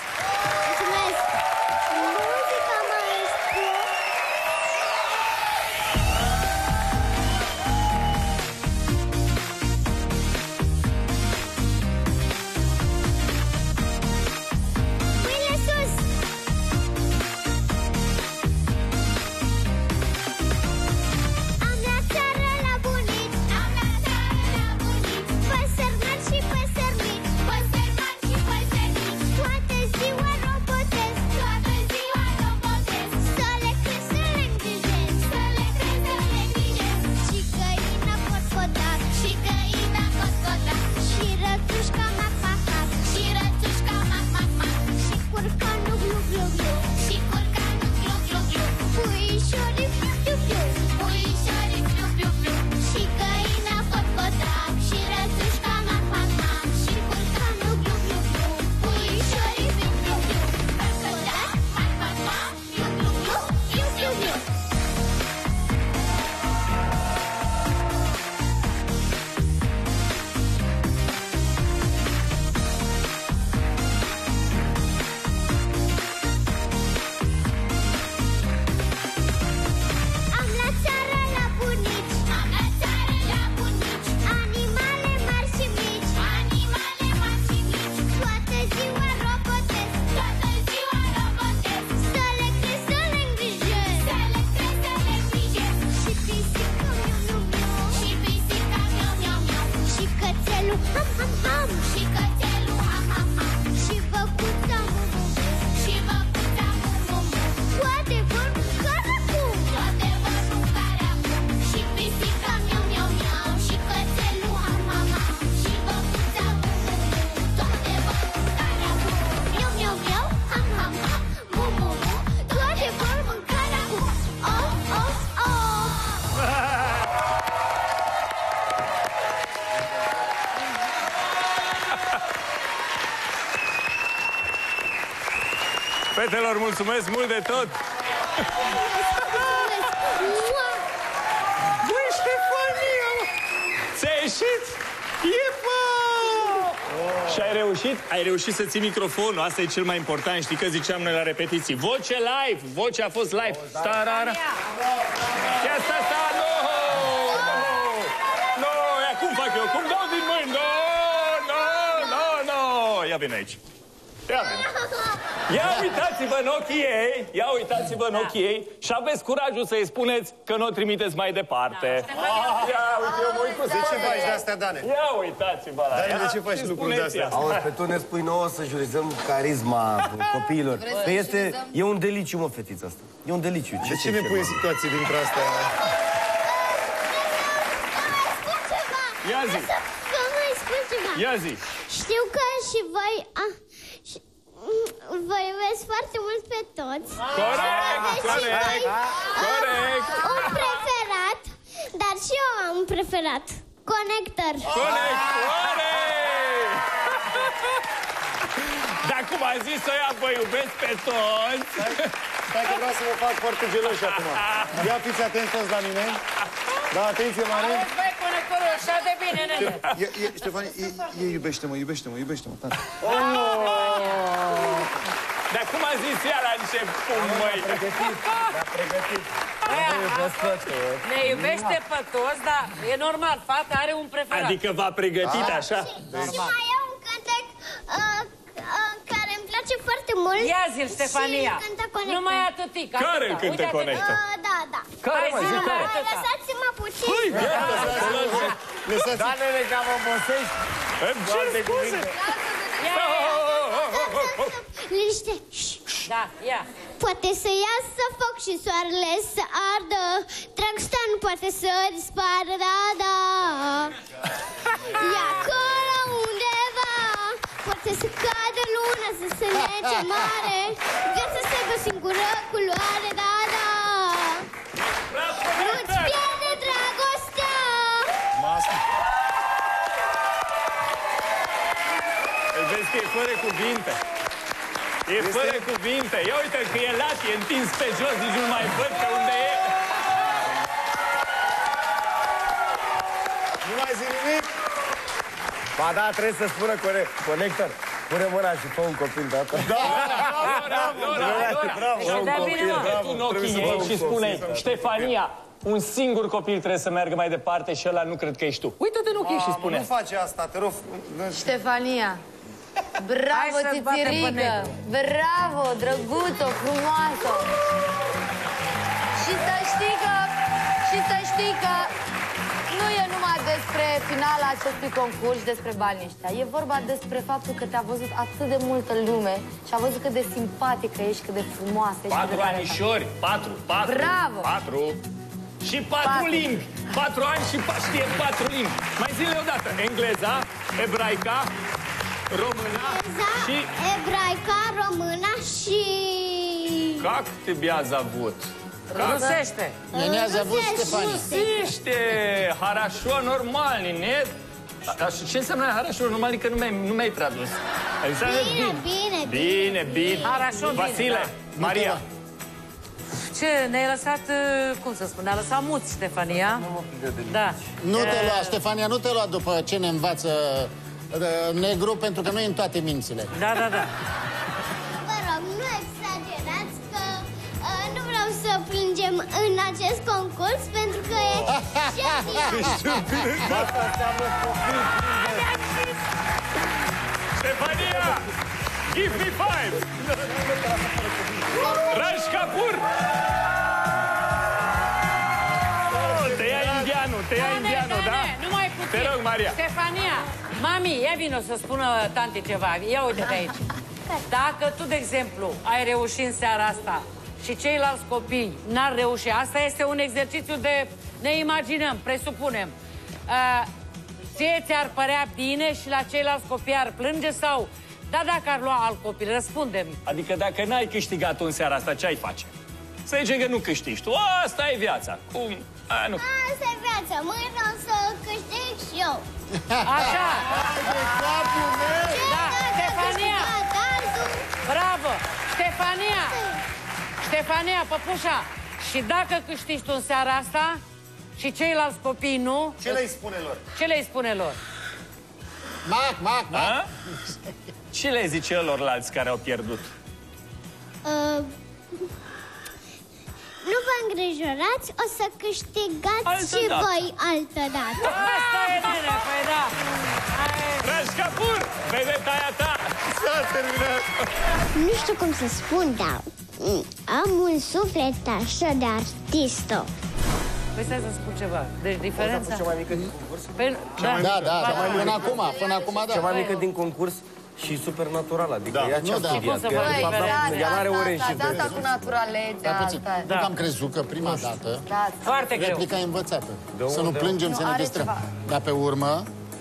Mulțumesc mult de tot! Băi, Ștefania! Ți-a ieșit? E, bă! Și ai reușit? Ai reușit să ții microfonul, asta e cel mai important, știi că ziceam noi la repetiții. Voce live, vocea a fost live. Tarara. Ia sta, sta, no! No, ia cum fac eu? Cum dau din mâini? No, no, no, no! Ia vine aici. Ia vine. Ia uitați-vă în ochii ei, ia uitați-vă în ochii ei și aveți curajul să-i spuneți că nu o trimiteți mai departe. Ia, uite, eu mă uit cu De ce faci de astea, Dane? Ia uitați-vă la Dane, ea de ce faci și lucruri de spuneți-i astea? asta. Auzi, pe tu ne spui nouă să jurizăm carisma copiilor. Vreți să Că este, jurizăm? e un deliciu, mă, fetița asta. E un deliciu. De ce ne pui în situații dintre astea? Ia zi, Să mai spun ceva ia zi. Știu că și voi a, și, mm, Vă iubesc foarte mult pe toți Corect, Aveți și corect, voi, uh, corect. Un preferat Dar și eu am un preferat Conector Conectoare! Dar cum a zis-o ea, vă iubesc pe toți. Stai că vreau să vă fac foarte geloși acum. Ia fiți atenți toți la mine. Da, atenție mare. Auzi, băi, conector acolo așa de bine, nene. E, e, Ștefan, e, e, iubește-mă, iubește-mă, iubește-mă, tata. Dar cum a zis ea la început, măi? Ne iubește pe toți, dar e normal, fata are un preferat. Adică v-a pregătit așa? Și mai e un cântec uh, uh, care îmi place foarte mult. Ia zi Stefania. Și cântă Conector. Numai atâtica. Care îl cântă Conector? Uh, da, da. Care, mă, zi care? Uh, Lăsați-mă puțin. Păi, Da, nene, că am obosești. Îmi cer scuze. Liniște. Da, ia. Poate să iasă foc și soarele să ardă. Dragostea nu poate să dispară, da, da. E acolo undeva. Poate să cadă luna, să se lege mare. Viața să aibă o singură culoare, da, da. Nu-ți pierde dragostea. Îl vezi că e fără cuvinte. E fără cuvinte. Ia uite că e lat, e întins pe jos, nici nu mai văd pe unde e. Nu mai zi nimic? Ba da, trebuie să spună core... conector. Pune mâna și fă un copil de asta. Da, Dora, Dora, Dora. Și dă bine, mă. Tu în ochii ei și spune Ștefania, un singur copil trebuie să meargă mai departe și ăla nu cred că ești tu. Uită-te în ochii ei și Mamă, spune Nu face asta, te rog. Ștefania, Hai bravo, să-l batem pe țițirică! negru. Bravo, drăguțo, frumoasă! Și să știi că, și să știi că nu e numai despre finala acestui concurs, despre banii ăștia. E vorba despre faptul că te-a văzut atât de multă lume și a văzut cât de simpatică ești, cât de frumoasă ești. cât Patru de talentat. anișori, patru, patru. Bravo! Patru. Și patru, Patru. limbi. Patru ani și pa- știe patru limbi. Mai zile odată. Engleza, ebraica, româna exact, și... ebraica, româna și... Cacte biați avut. Rusește. Nenea a avut Stefanie. Rusește. Harașo normal, nene. Și ce înseamnă harașo normal? Că nu mi-ai nu mi tradus. Înseamnă bine. Bine, bine, bine. bine. Harașo bine. Vasile, da. Maria. Ce, ne-ai lăsat, uh, cum să spun, ne-a lăsat mut, Stefania. Da. Nu te lua, Stefania, nu te lua după ce ne învață negru, pentru că nu e în toate mințile. Da, da, da. Vă rog, nu exagerați că uh, nu vreau să plângem în acest concurs pentru că e <laughs> genial. Asta înseamnă copil. Stefania! Give me five! Raj Kapoor! Oh, te ia indianul, te ia Da, indianul, da? Numai puțin. Te rog, Maria. Stefania, mami, ia vină să spună tante ceva. Ia uite de aici. <laughs> Dacă tu, de exemplu, ai reușit în seara asta și ceilalți copii n-ar reuși, asta este un exercițiu de... Ne imaginăm, presupunem. Uh, ție ți-ar părea bine și la ceilalți copii ar plânge sau... Da, dacă ar lua alt copil, răspundem. Adică dacă n-ai câștigat în seara asta, ce ai face? Să zicem că nu câștigi tu. Asta e viața. Cum? A, nu. Asta e viața, mâine o să câștig și eu. <laughs> Așa. Da, Stefania. Bravo! Stefania! Stefania, păpușa! Și dacă câștigi tu în seara asta și ceilalți copii nu... Ce le-i spune lor? Ce le spune lor? Mac, mac, mac. A? Ce le zice celorlalți care au pierdut? Uh, nu vă îngrijorați, o să câștigați Altă și dată. voi altă dată. Asta e, nene, păi da. Raj Kapoor, vedeta aia ta! S-a terminat! Nu știu cum să spun, dar mm, am un suflet așa de artistă. Păi stai să spun ceva. Deci diferența... Cea mai mică din concurs? Păi, Da, da, da. Ba, Până acum, până acum, da. Cea mai mică din concurs și supernatural, adică Da. ea ce-a Nu, da. studiat. Și cum să că ea, faci de fapt, diferența? Ea n-are ore Da, și da, asta cu naturalețea, Stai puțin. asta e. Nu că am crezut că prima dată Da, Foarte greu. replica e învățată. De Să nu unde? plângem, Nu, să ne are distrăm. ceva. Dar pe urmă,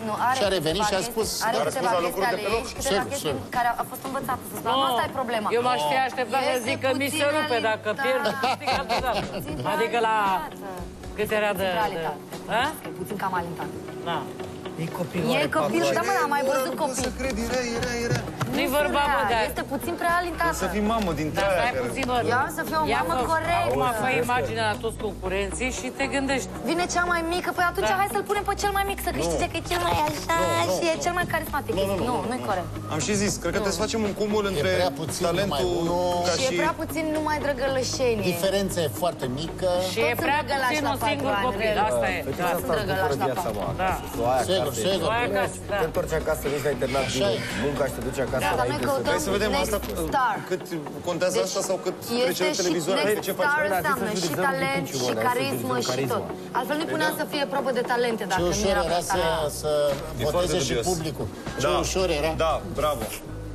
Nu, are Și a revenit câteva și a chestii- spus- Are a câteva răspuns la chestii lucruri de ale pe ei loc. și câteva Sigur, chestii sigur. care a fost învățată să spună. Nu. Asta e problema. Eu m-aș fi așteptat să Este zic că mi se puțin rupe dacă realitate. pierd, câștig altă dată. Adică la... Cât era de... de... Realitate. A? E puțin cam alintat. Da. E copil. E copil, da mă, am mai văzut copil. să cred, era, era, era. Nu-i nu vorba, sunt bă, rea. dar- Este puțin prea alintată. Să fii mamă din Dar aia stai care... puțin, bă. Eu am să fiu o Ia mamă fă- corectă. Acum fă imaginea la toți concurenții și te gândești. Vine cea mai mică, păi atunci Da. hai să-l punem pe cel mai mic să câștige, că e cel mai așa Nu, nu, și e cel mai carismatic. Nu, nu, nu, nu, nu, nu-i nu. corect. Am și zis, cred că trebuie să facem un cumul între prea puțin numai talentul unul. ca Și și... e prea puțin numai drăgălășenie. Diferența e foarte mică. Și e Toți prea sunt drăgălași puțin la un singur patru ani, copil, Relu. asta e. Fetița Da. asta îți bucură viața, mă, Da. Acasă. Să o ai Sigur, acasă. sigur. O ai acasă, da. Te întorci acasă, vezi la internat Așa din e. munca și te duci acasă Da, dar noi înainte să... căutăm Hai să vedem next asta, star. cât contează Deci asta sau cât trece este de și televizor. Hai, next ce faci? star Noi la zi să înseamnă și jurizăm talent, din și principiu, carismă, noi să și jurizăm tot. carisma. Altfel nu punea să fie probă de talente Ce dacă nu ușor era era pe să, talent. să E foarte voteze și dubios. publicul. Ce Da. ușor era. Da, bravo.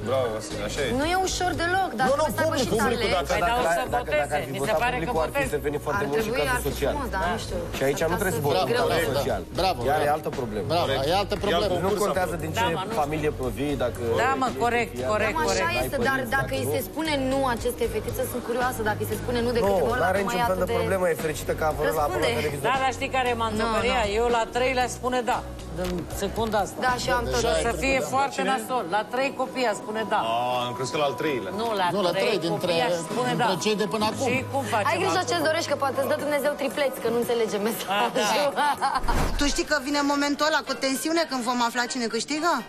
Bravo, Vasile, așa e. Nu e ușor deloc, dar Nu, nu, trebuie să aibă și publicul, publicul, talent. dacă, Păi, dar dacă, o să dacă, dacă, voteze. dacă ar fi Mi se votat pare că publicul, ar fi votezi. intervenit foarte Ar mult și trebui, ar cazul fi social. frumos, dar nu știu. Și aici S-ar nu putea trebuie să fie votăm greu. cazul Bravo, social. bravo, Iar e bravo. altă problemă. Bravo, e altă problemă. Nu contează din ce Da, mă, nu- familie provii, dacă... Da, mă, ești corect, fiat, corect, Cam așa corect. este, dar dacă îi se spune nu acestei fetițe, sunt curioasă. Dacă îi se spune nu de Nu, câteva ori, nu are dacă mai niciun e fel de atât de... problemă, e fericită că a apărut la apărut la Răspunde. televizor. Da, dar știi care m-a înțepăria? Eu la trei le spune da. În secunda asta. Da, și eu am tot. Și o să fie Da. foarte nasol. La trei copii aș spune da. A, am crezut că la al treilea. Nu, la, Nu, la trei, trei dintre, copii aș spune da. dintre cei de până acum. Și cum facem Ai grijă acum? ce-ți dorești, că poate îți dă Dumnezeu tripleți, că nu înțelege mesajul. <laughs> Tu știi că vine momentul ăla cu tensiune când vom afla cine câștigă?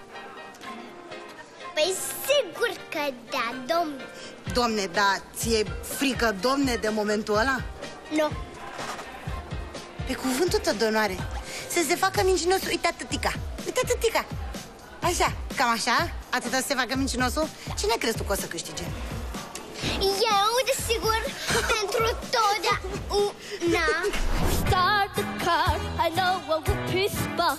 Păi sigur că da, domn. Domne, da, ție frică, domne, de momentul ăla? Nu. Pe cuvântul tău de onoare Să se facă mincinosul, uite atâtica Uite atâtica Așa, cam așa, atâta să se facă mincinosul Cine crezi tu că o să câștige? Eu, desigur, <laughs> pentru totdeauna. Start the car, I know a whoopee spot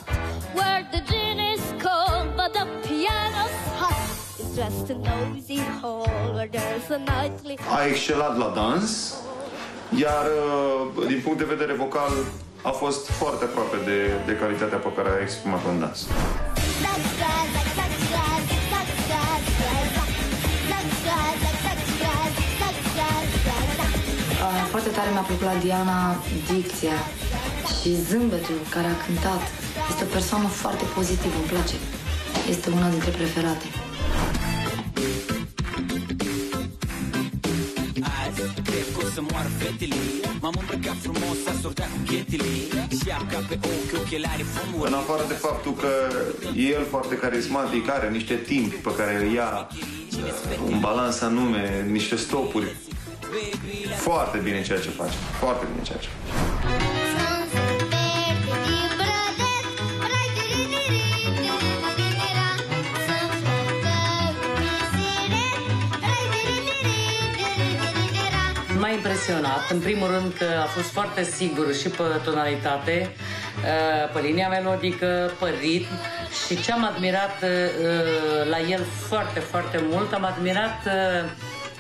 where the gin is cold but the piano's hot. It's just a noisy hall where there's a nightly. A excelat la dans, iar uh, din punct de vedere vocal a fost foarte aproape de, de calitatea pe care a exprimat-o în dans. Uh, Foarte tare mi-a plăcut la Diana dicția și zâmbetul care a cântat. Este o persoană foarte pozitivă, îmi place. Este una dintre preferate. Azi cred că o să moară fetele M-am îmbrăcat frumos, a sortea cu ghetele Șapca pe ochi, ochelari fumuri În afară de faptul că e el foarte carismatic, are niște timp pe care îl ia, uh, un balans anume, niște stopuri. Foarte bine ceea ce face. Foarte bine ceea ce face. M-a impresionat, în primul rând că a fost foarte sigur și pe tonalitate, uh, pe linia melodică, pe ritm și ce am admirat uh, la el foarte, foarte mult, am admirat uh,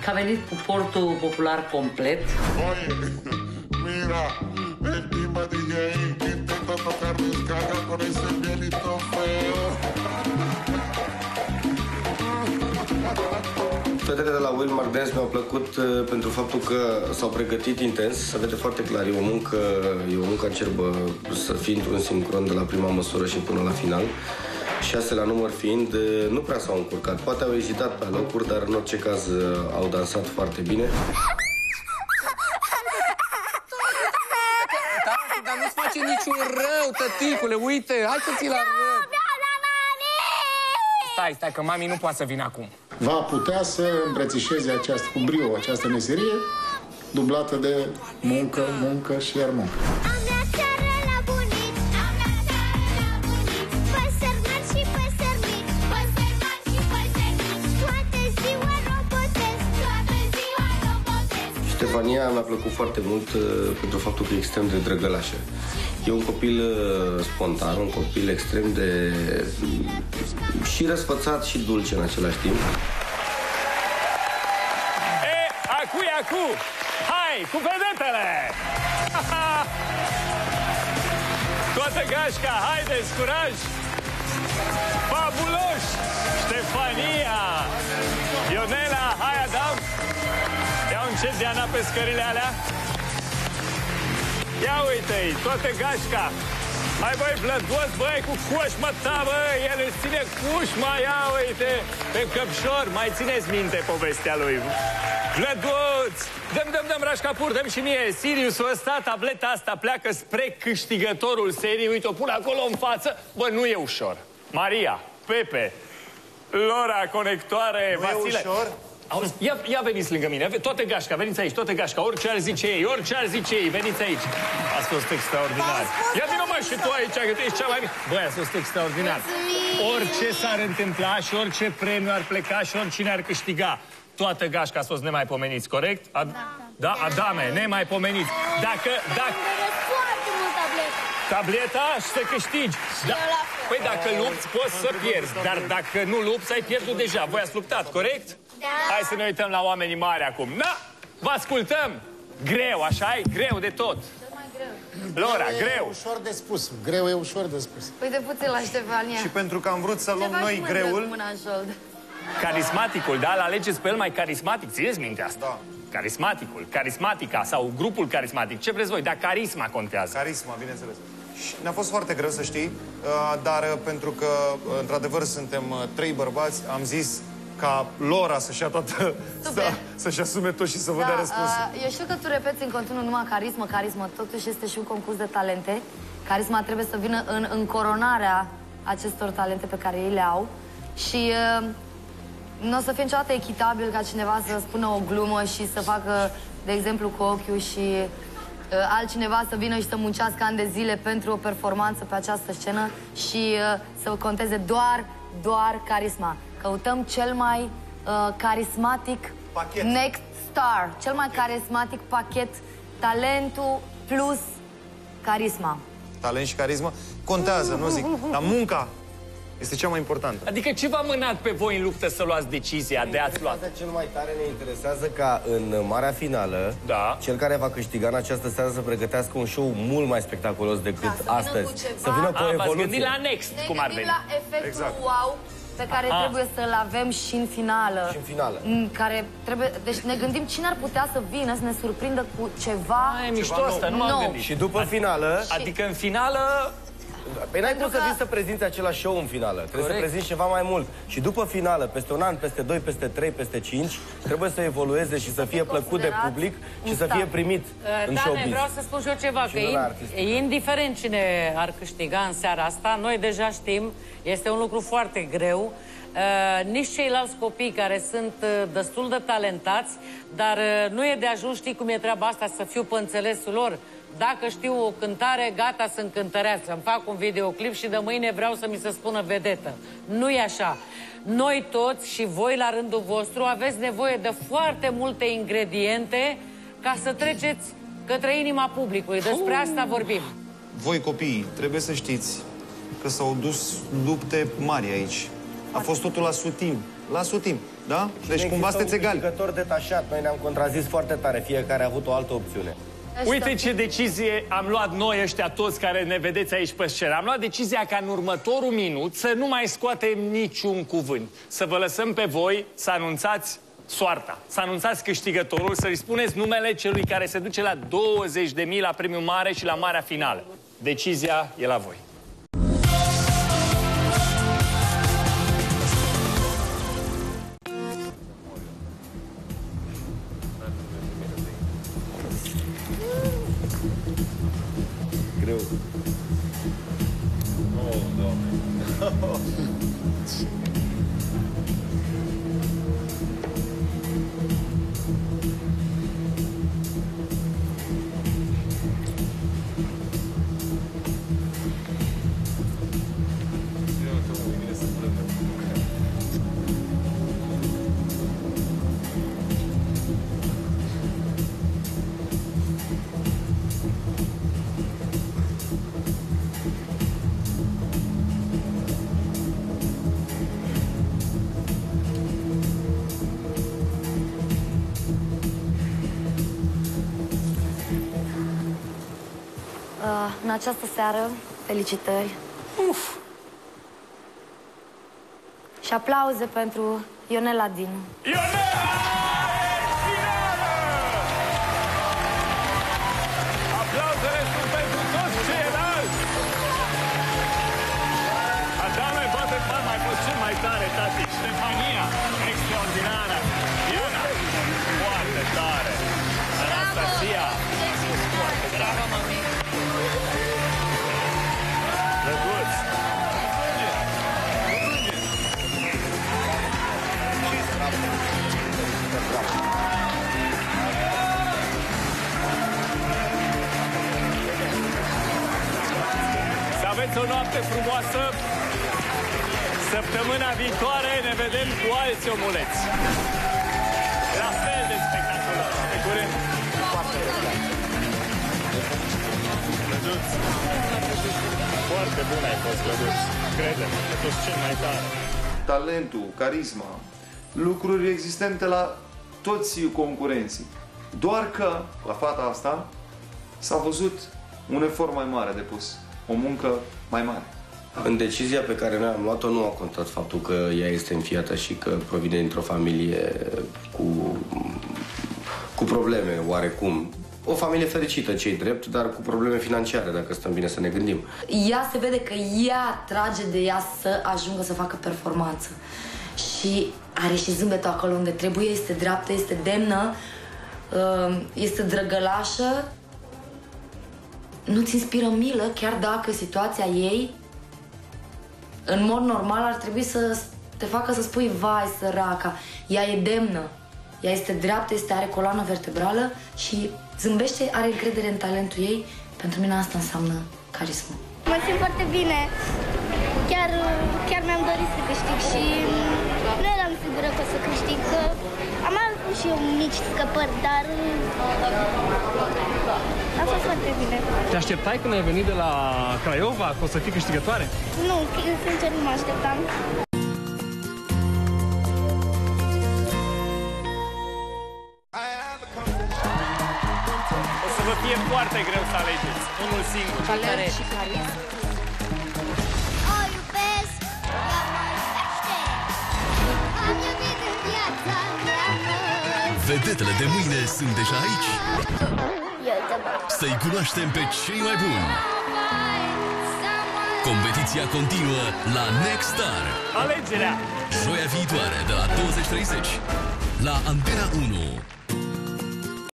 că a venit cu portul popular complet. Mira, el tema DJ que intenta tocar descarga con ese pianito feo. Fetele de la Wilmar Dance mi-au plăcut uh, pentru faptul că s-au pregătit intens, se vede foarte clar, e o muncă, e o muncă acerbă să fii într-un sincron de la prima măsură și până la final. Șase la număr fiind, uh, nu prea s-au încurcat, poate au ezitat pe locuri, dar în orice caz uh, au dansat foarte bine. Tati, dar nu-ți face niciun rău, tăticule, uite, hai să ți la rău. Stai, stai, că mami nu poate să vină acum. Va putea să îmbrățișeze această, cu brio această meserie dublată de muncă, muncă și iar muncă. Ștefania mi-a plăcut foarte mult uh, pentru faptul că e extrem de drăgălașă. E un copil uh, spontan, un copil extrem de mm, și răsfățat și dulce în același timp. E, acu e acu! Hai, cu vedetele! <laughs> Toată gașca, haideți, curaj! Fabuloși! Ștefania! Ia încet, Diana, pe scările alea. Ia uite-i, toată gașca! Hai băi, Vlăduț, băi, cu cușmă ta, băi, el îți ține cușma, ia uite, pe căpșor, mai țineți minte povestea lui. Vlăduț, dăm, dăm, dăm, rașcapur, dăm și mie, Siriusul ăsta, tableta asta pleacă spre câștigătorul serii, uite, o pun acolo în față, bă, nu e ușor. Maria, Pepe, Lora, conectoare, Nu e Vasile. ușor? Auzi, ia, ia veniți lângă mine, toată gașca, veniți aici, toată gașca, orice ar zice ei, orice ar zice ei, veniți aici. A fost extraordinar. Ia vină mă și tu aici, că tu ești cea mai mică. Băi, a fost extraordinar. Orice s-ar întâmpla și orice premiu ar pleca și oricine ar câștiga, toată gașca a fost nemaipomeniți, corect? A, da. Da, Adame, nemaipomeniți. Dacă, dacă, Foarte mult tablet. Tableta și să câștigi. Da. Păi dacă lupți, poți să pierzi. Dar dacă nu lupți, ai pierdut deja. Voi ați luptat, corect? Da. Hai să ne uităm la oamenii mari acum. Na! Vă ascultăm! Greu, așa e? Greu de tot. Lora, E greu. ușor de spus. Greu e ușor de spus. Uite puțin la Ștefania. Și pentru că am vrut să luăm Ce faci, noi mă, greul, Mâna în șold. Carismaticul, da? L-alegeți pe el mai carismatic. Țineți minte asta. Da. Carismaticul, carismatica sau grupul carismatic. Ce vreți voi? Dar carisma contează. Carisma, bineînțeles. Și ne-a fost foarte greu să știi, uh, dar uh, pentru că, uh, într-adevăr, suntem uh, trei bărbați, am zis ca Lora să-și ia toată, <laughs> să, să-și asume tot și să vă dea răspunsul. uh, eu știu că tu repeți în continuu numai carismă, carismă, totuși este și un concurs de talente. Carisma trebuie să vină în încoronarea acestor talente pe care ei le au. Și uh, nu o să fie niciodată echitabil ca cineva să spună o glumă și să facă, de exemplu, cu ochiul și uh, altcineva să vină și să muncească ani de zile pentru o performanță pe această scenă și uh, să conteze doar, doar carisma. Căutăm cel mai uh, carismatic Pachet. next star, cel mai carismatic pachet, talentul plus carisma. Talent și carismă contează, nu zic, dar munca este cea mai importantă. Adică ce v-a mânat pe voi în luptă să luați decizia de ați luat? Interesează cel mai tare ne interesează ca în marea finală, Da. cel care va câștiga în această seară să pregătească un show mult mai spectaculos decât Da, să vină astăzi. cu ceva. Să vină cu o A, v-ați evoluție. gândit la next, Ne cum ar gândim veni. la efectul Exact. wow pe care Aha. trebuie să-l avem și în finală. Și în finală. În care trebuie... Deci ne gândim cine ar putea să vină să ne surprindă cu ceva... Ai, mișto asta, nu m-am nou. gândit. Și după finală, Adică în finală Păi n-ai cum Pentru să că- vii să prezinți același show în finală. Trebuie Corect. să prezinți ceva mai mult. Și după finală, peste un an, peste doi, peste trei, peste cinci, trebuie să evolueze și să fie plăcut de considerat public un și să star. fie primit în Dane, showbiz. Uh, vreau să spun și eu ceva, Și că lumea in, artistică. indiferent cine ar câștiga în seara asta, noi deja știm, este un lucru foarte greu. Uh, nici ceilalți copii care sunt uh, destul de talentați, dar uh, nu e de ajuns, știi cum e treaba asta, să fiu pe înțelesul lor. Dacă știu o cântare, gata, sunt cântăreață. Îmi fac un videoclip și de mâine vreau să mi se spună vedetă. Nu e așa. Noi toți și voi la rândul vostru aveți nevoie de foarte multe ingrediente ca să treceți către inima publicului. Despre asta vorbim. Voi copiii trebuie să știți că s-au dus lupte mari aici. A fost totul la sutim. La sutim, da? Deci Nu cumva există sunteți un egali. câștigător detașat. Noi ne-am contrazis foarte tare. Fiecare a avut o altă opțiune. Uite ce decizie am luat noi ăștia toți care ne vedeți aici pe scenă. Am luat decizia ca în următorul minut să nu mai scoatem niciun cuvânt. Să vă lăsăm pe voi să anunțați soarta, să anunțați câștigătorul, să-i spuneți numele celui care se duce la 20.000 la premiul mare și la marea finală. Decizia e la voi. Greu. <laughs> Uh, în această seară, felicitări. Uf! Și aplauze pentru Ionela Dinu. Ionela! Aplauzele sunt pentru toți ceilalți! Adame, bate palma, ai mai tare, tati. Ștefania, extraordinară. Iona, foarte tare. Anastasia. Aveți o noapte frumoasă. Săptămâna viitoare ne vedem cu alți omuleți. La fel de spectaculos. Pe curând. Clăduț. Foarte bun ai fost, Clăduț. Crede-mă, ai fost cel mai tare. Talentul, carisma, lucruri existente la toți concurenții. Doar că la fata asta s-a văzut un efort mai mare de pus, o muncă mai mare. În decizia pe care noi am luat-o nu a contat faptul că ea este înfiată și că provine dintr-o familie cu, cu probleme oarecum. O familie fericită, cei drept, dar cu probleme financiare, dacă stăm bine să ne gândim. Ea se vede că ea trage de ea să ajungă să facă performanță. Și are și zâmbetul acolo unde trebuie, este dreaptă, este demnă, uh, este drăgălașă. Nu-ți inspiră milă, chiar dacă situația ei, în mod normal, ar trebui să te facă să spui, vai, săraca, ea e demnă. Ea este dreaptă, este, are coloană vertebrală și zâmbește, are încredere în talentul ei. Pentru mine asta înseamnă carismă. Mă simt foarte bine. Chiar, chiar mi-am dorit să câștig și nu eram sigură că o să câștig. Că am avut și eu mici scăpări, dar a fost foarte bine. Te așteptai când ai venit de la Craiova că o să fii câștigătoare? Nu, sincer nu mă așteptam. O să vă fie foarte greu să alegeți. Unul singur. Talent și carismă. Vedetele de mâine sunt deja aici. Eu te bag. Să-i cunoaștem pe cei mai buni. Competiția continuă la Next Star. Alegerea! Joia viitoare de la 20.30 la Antena 1.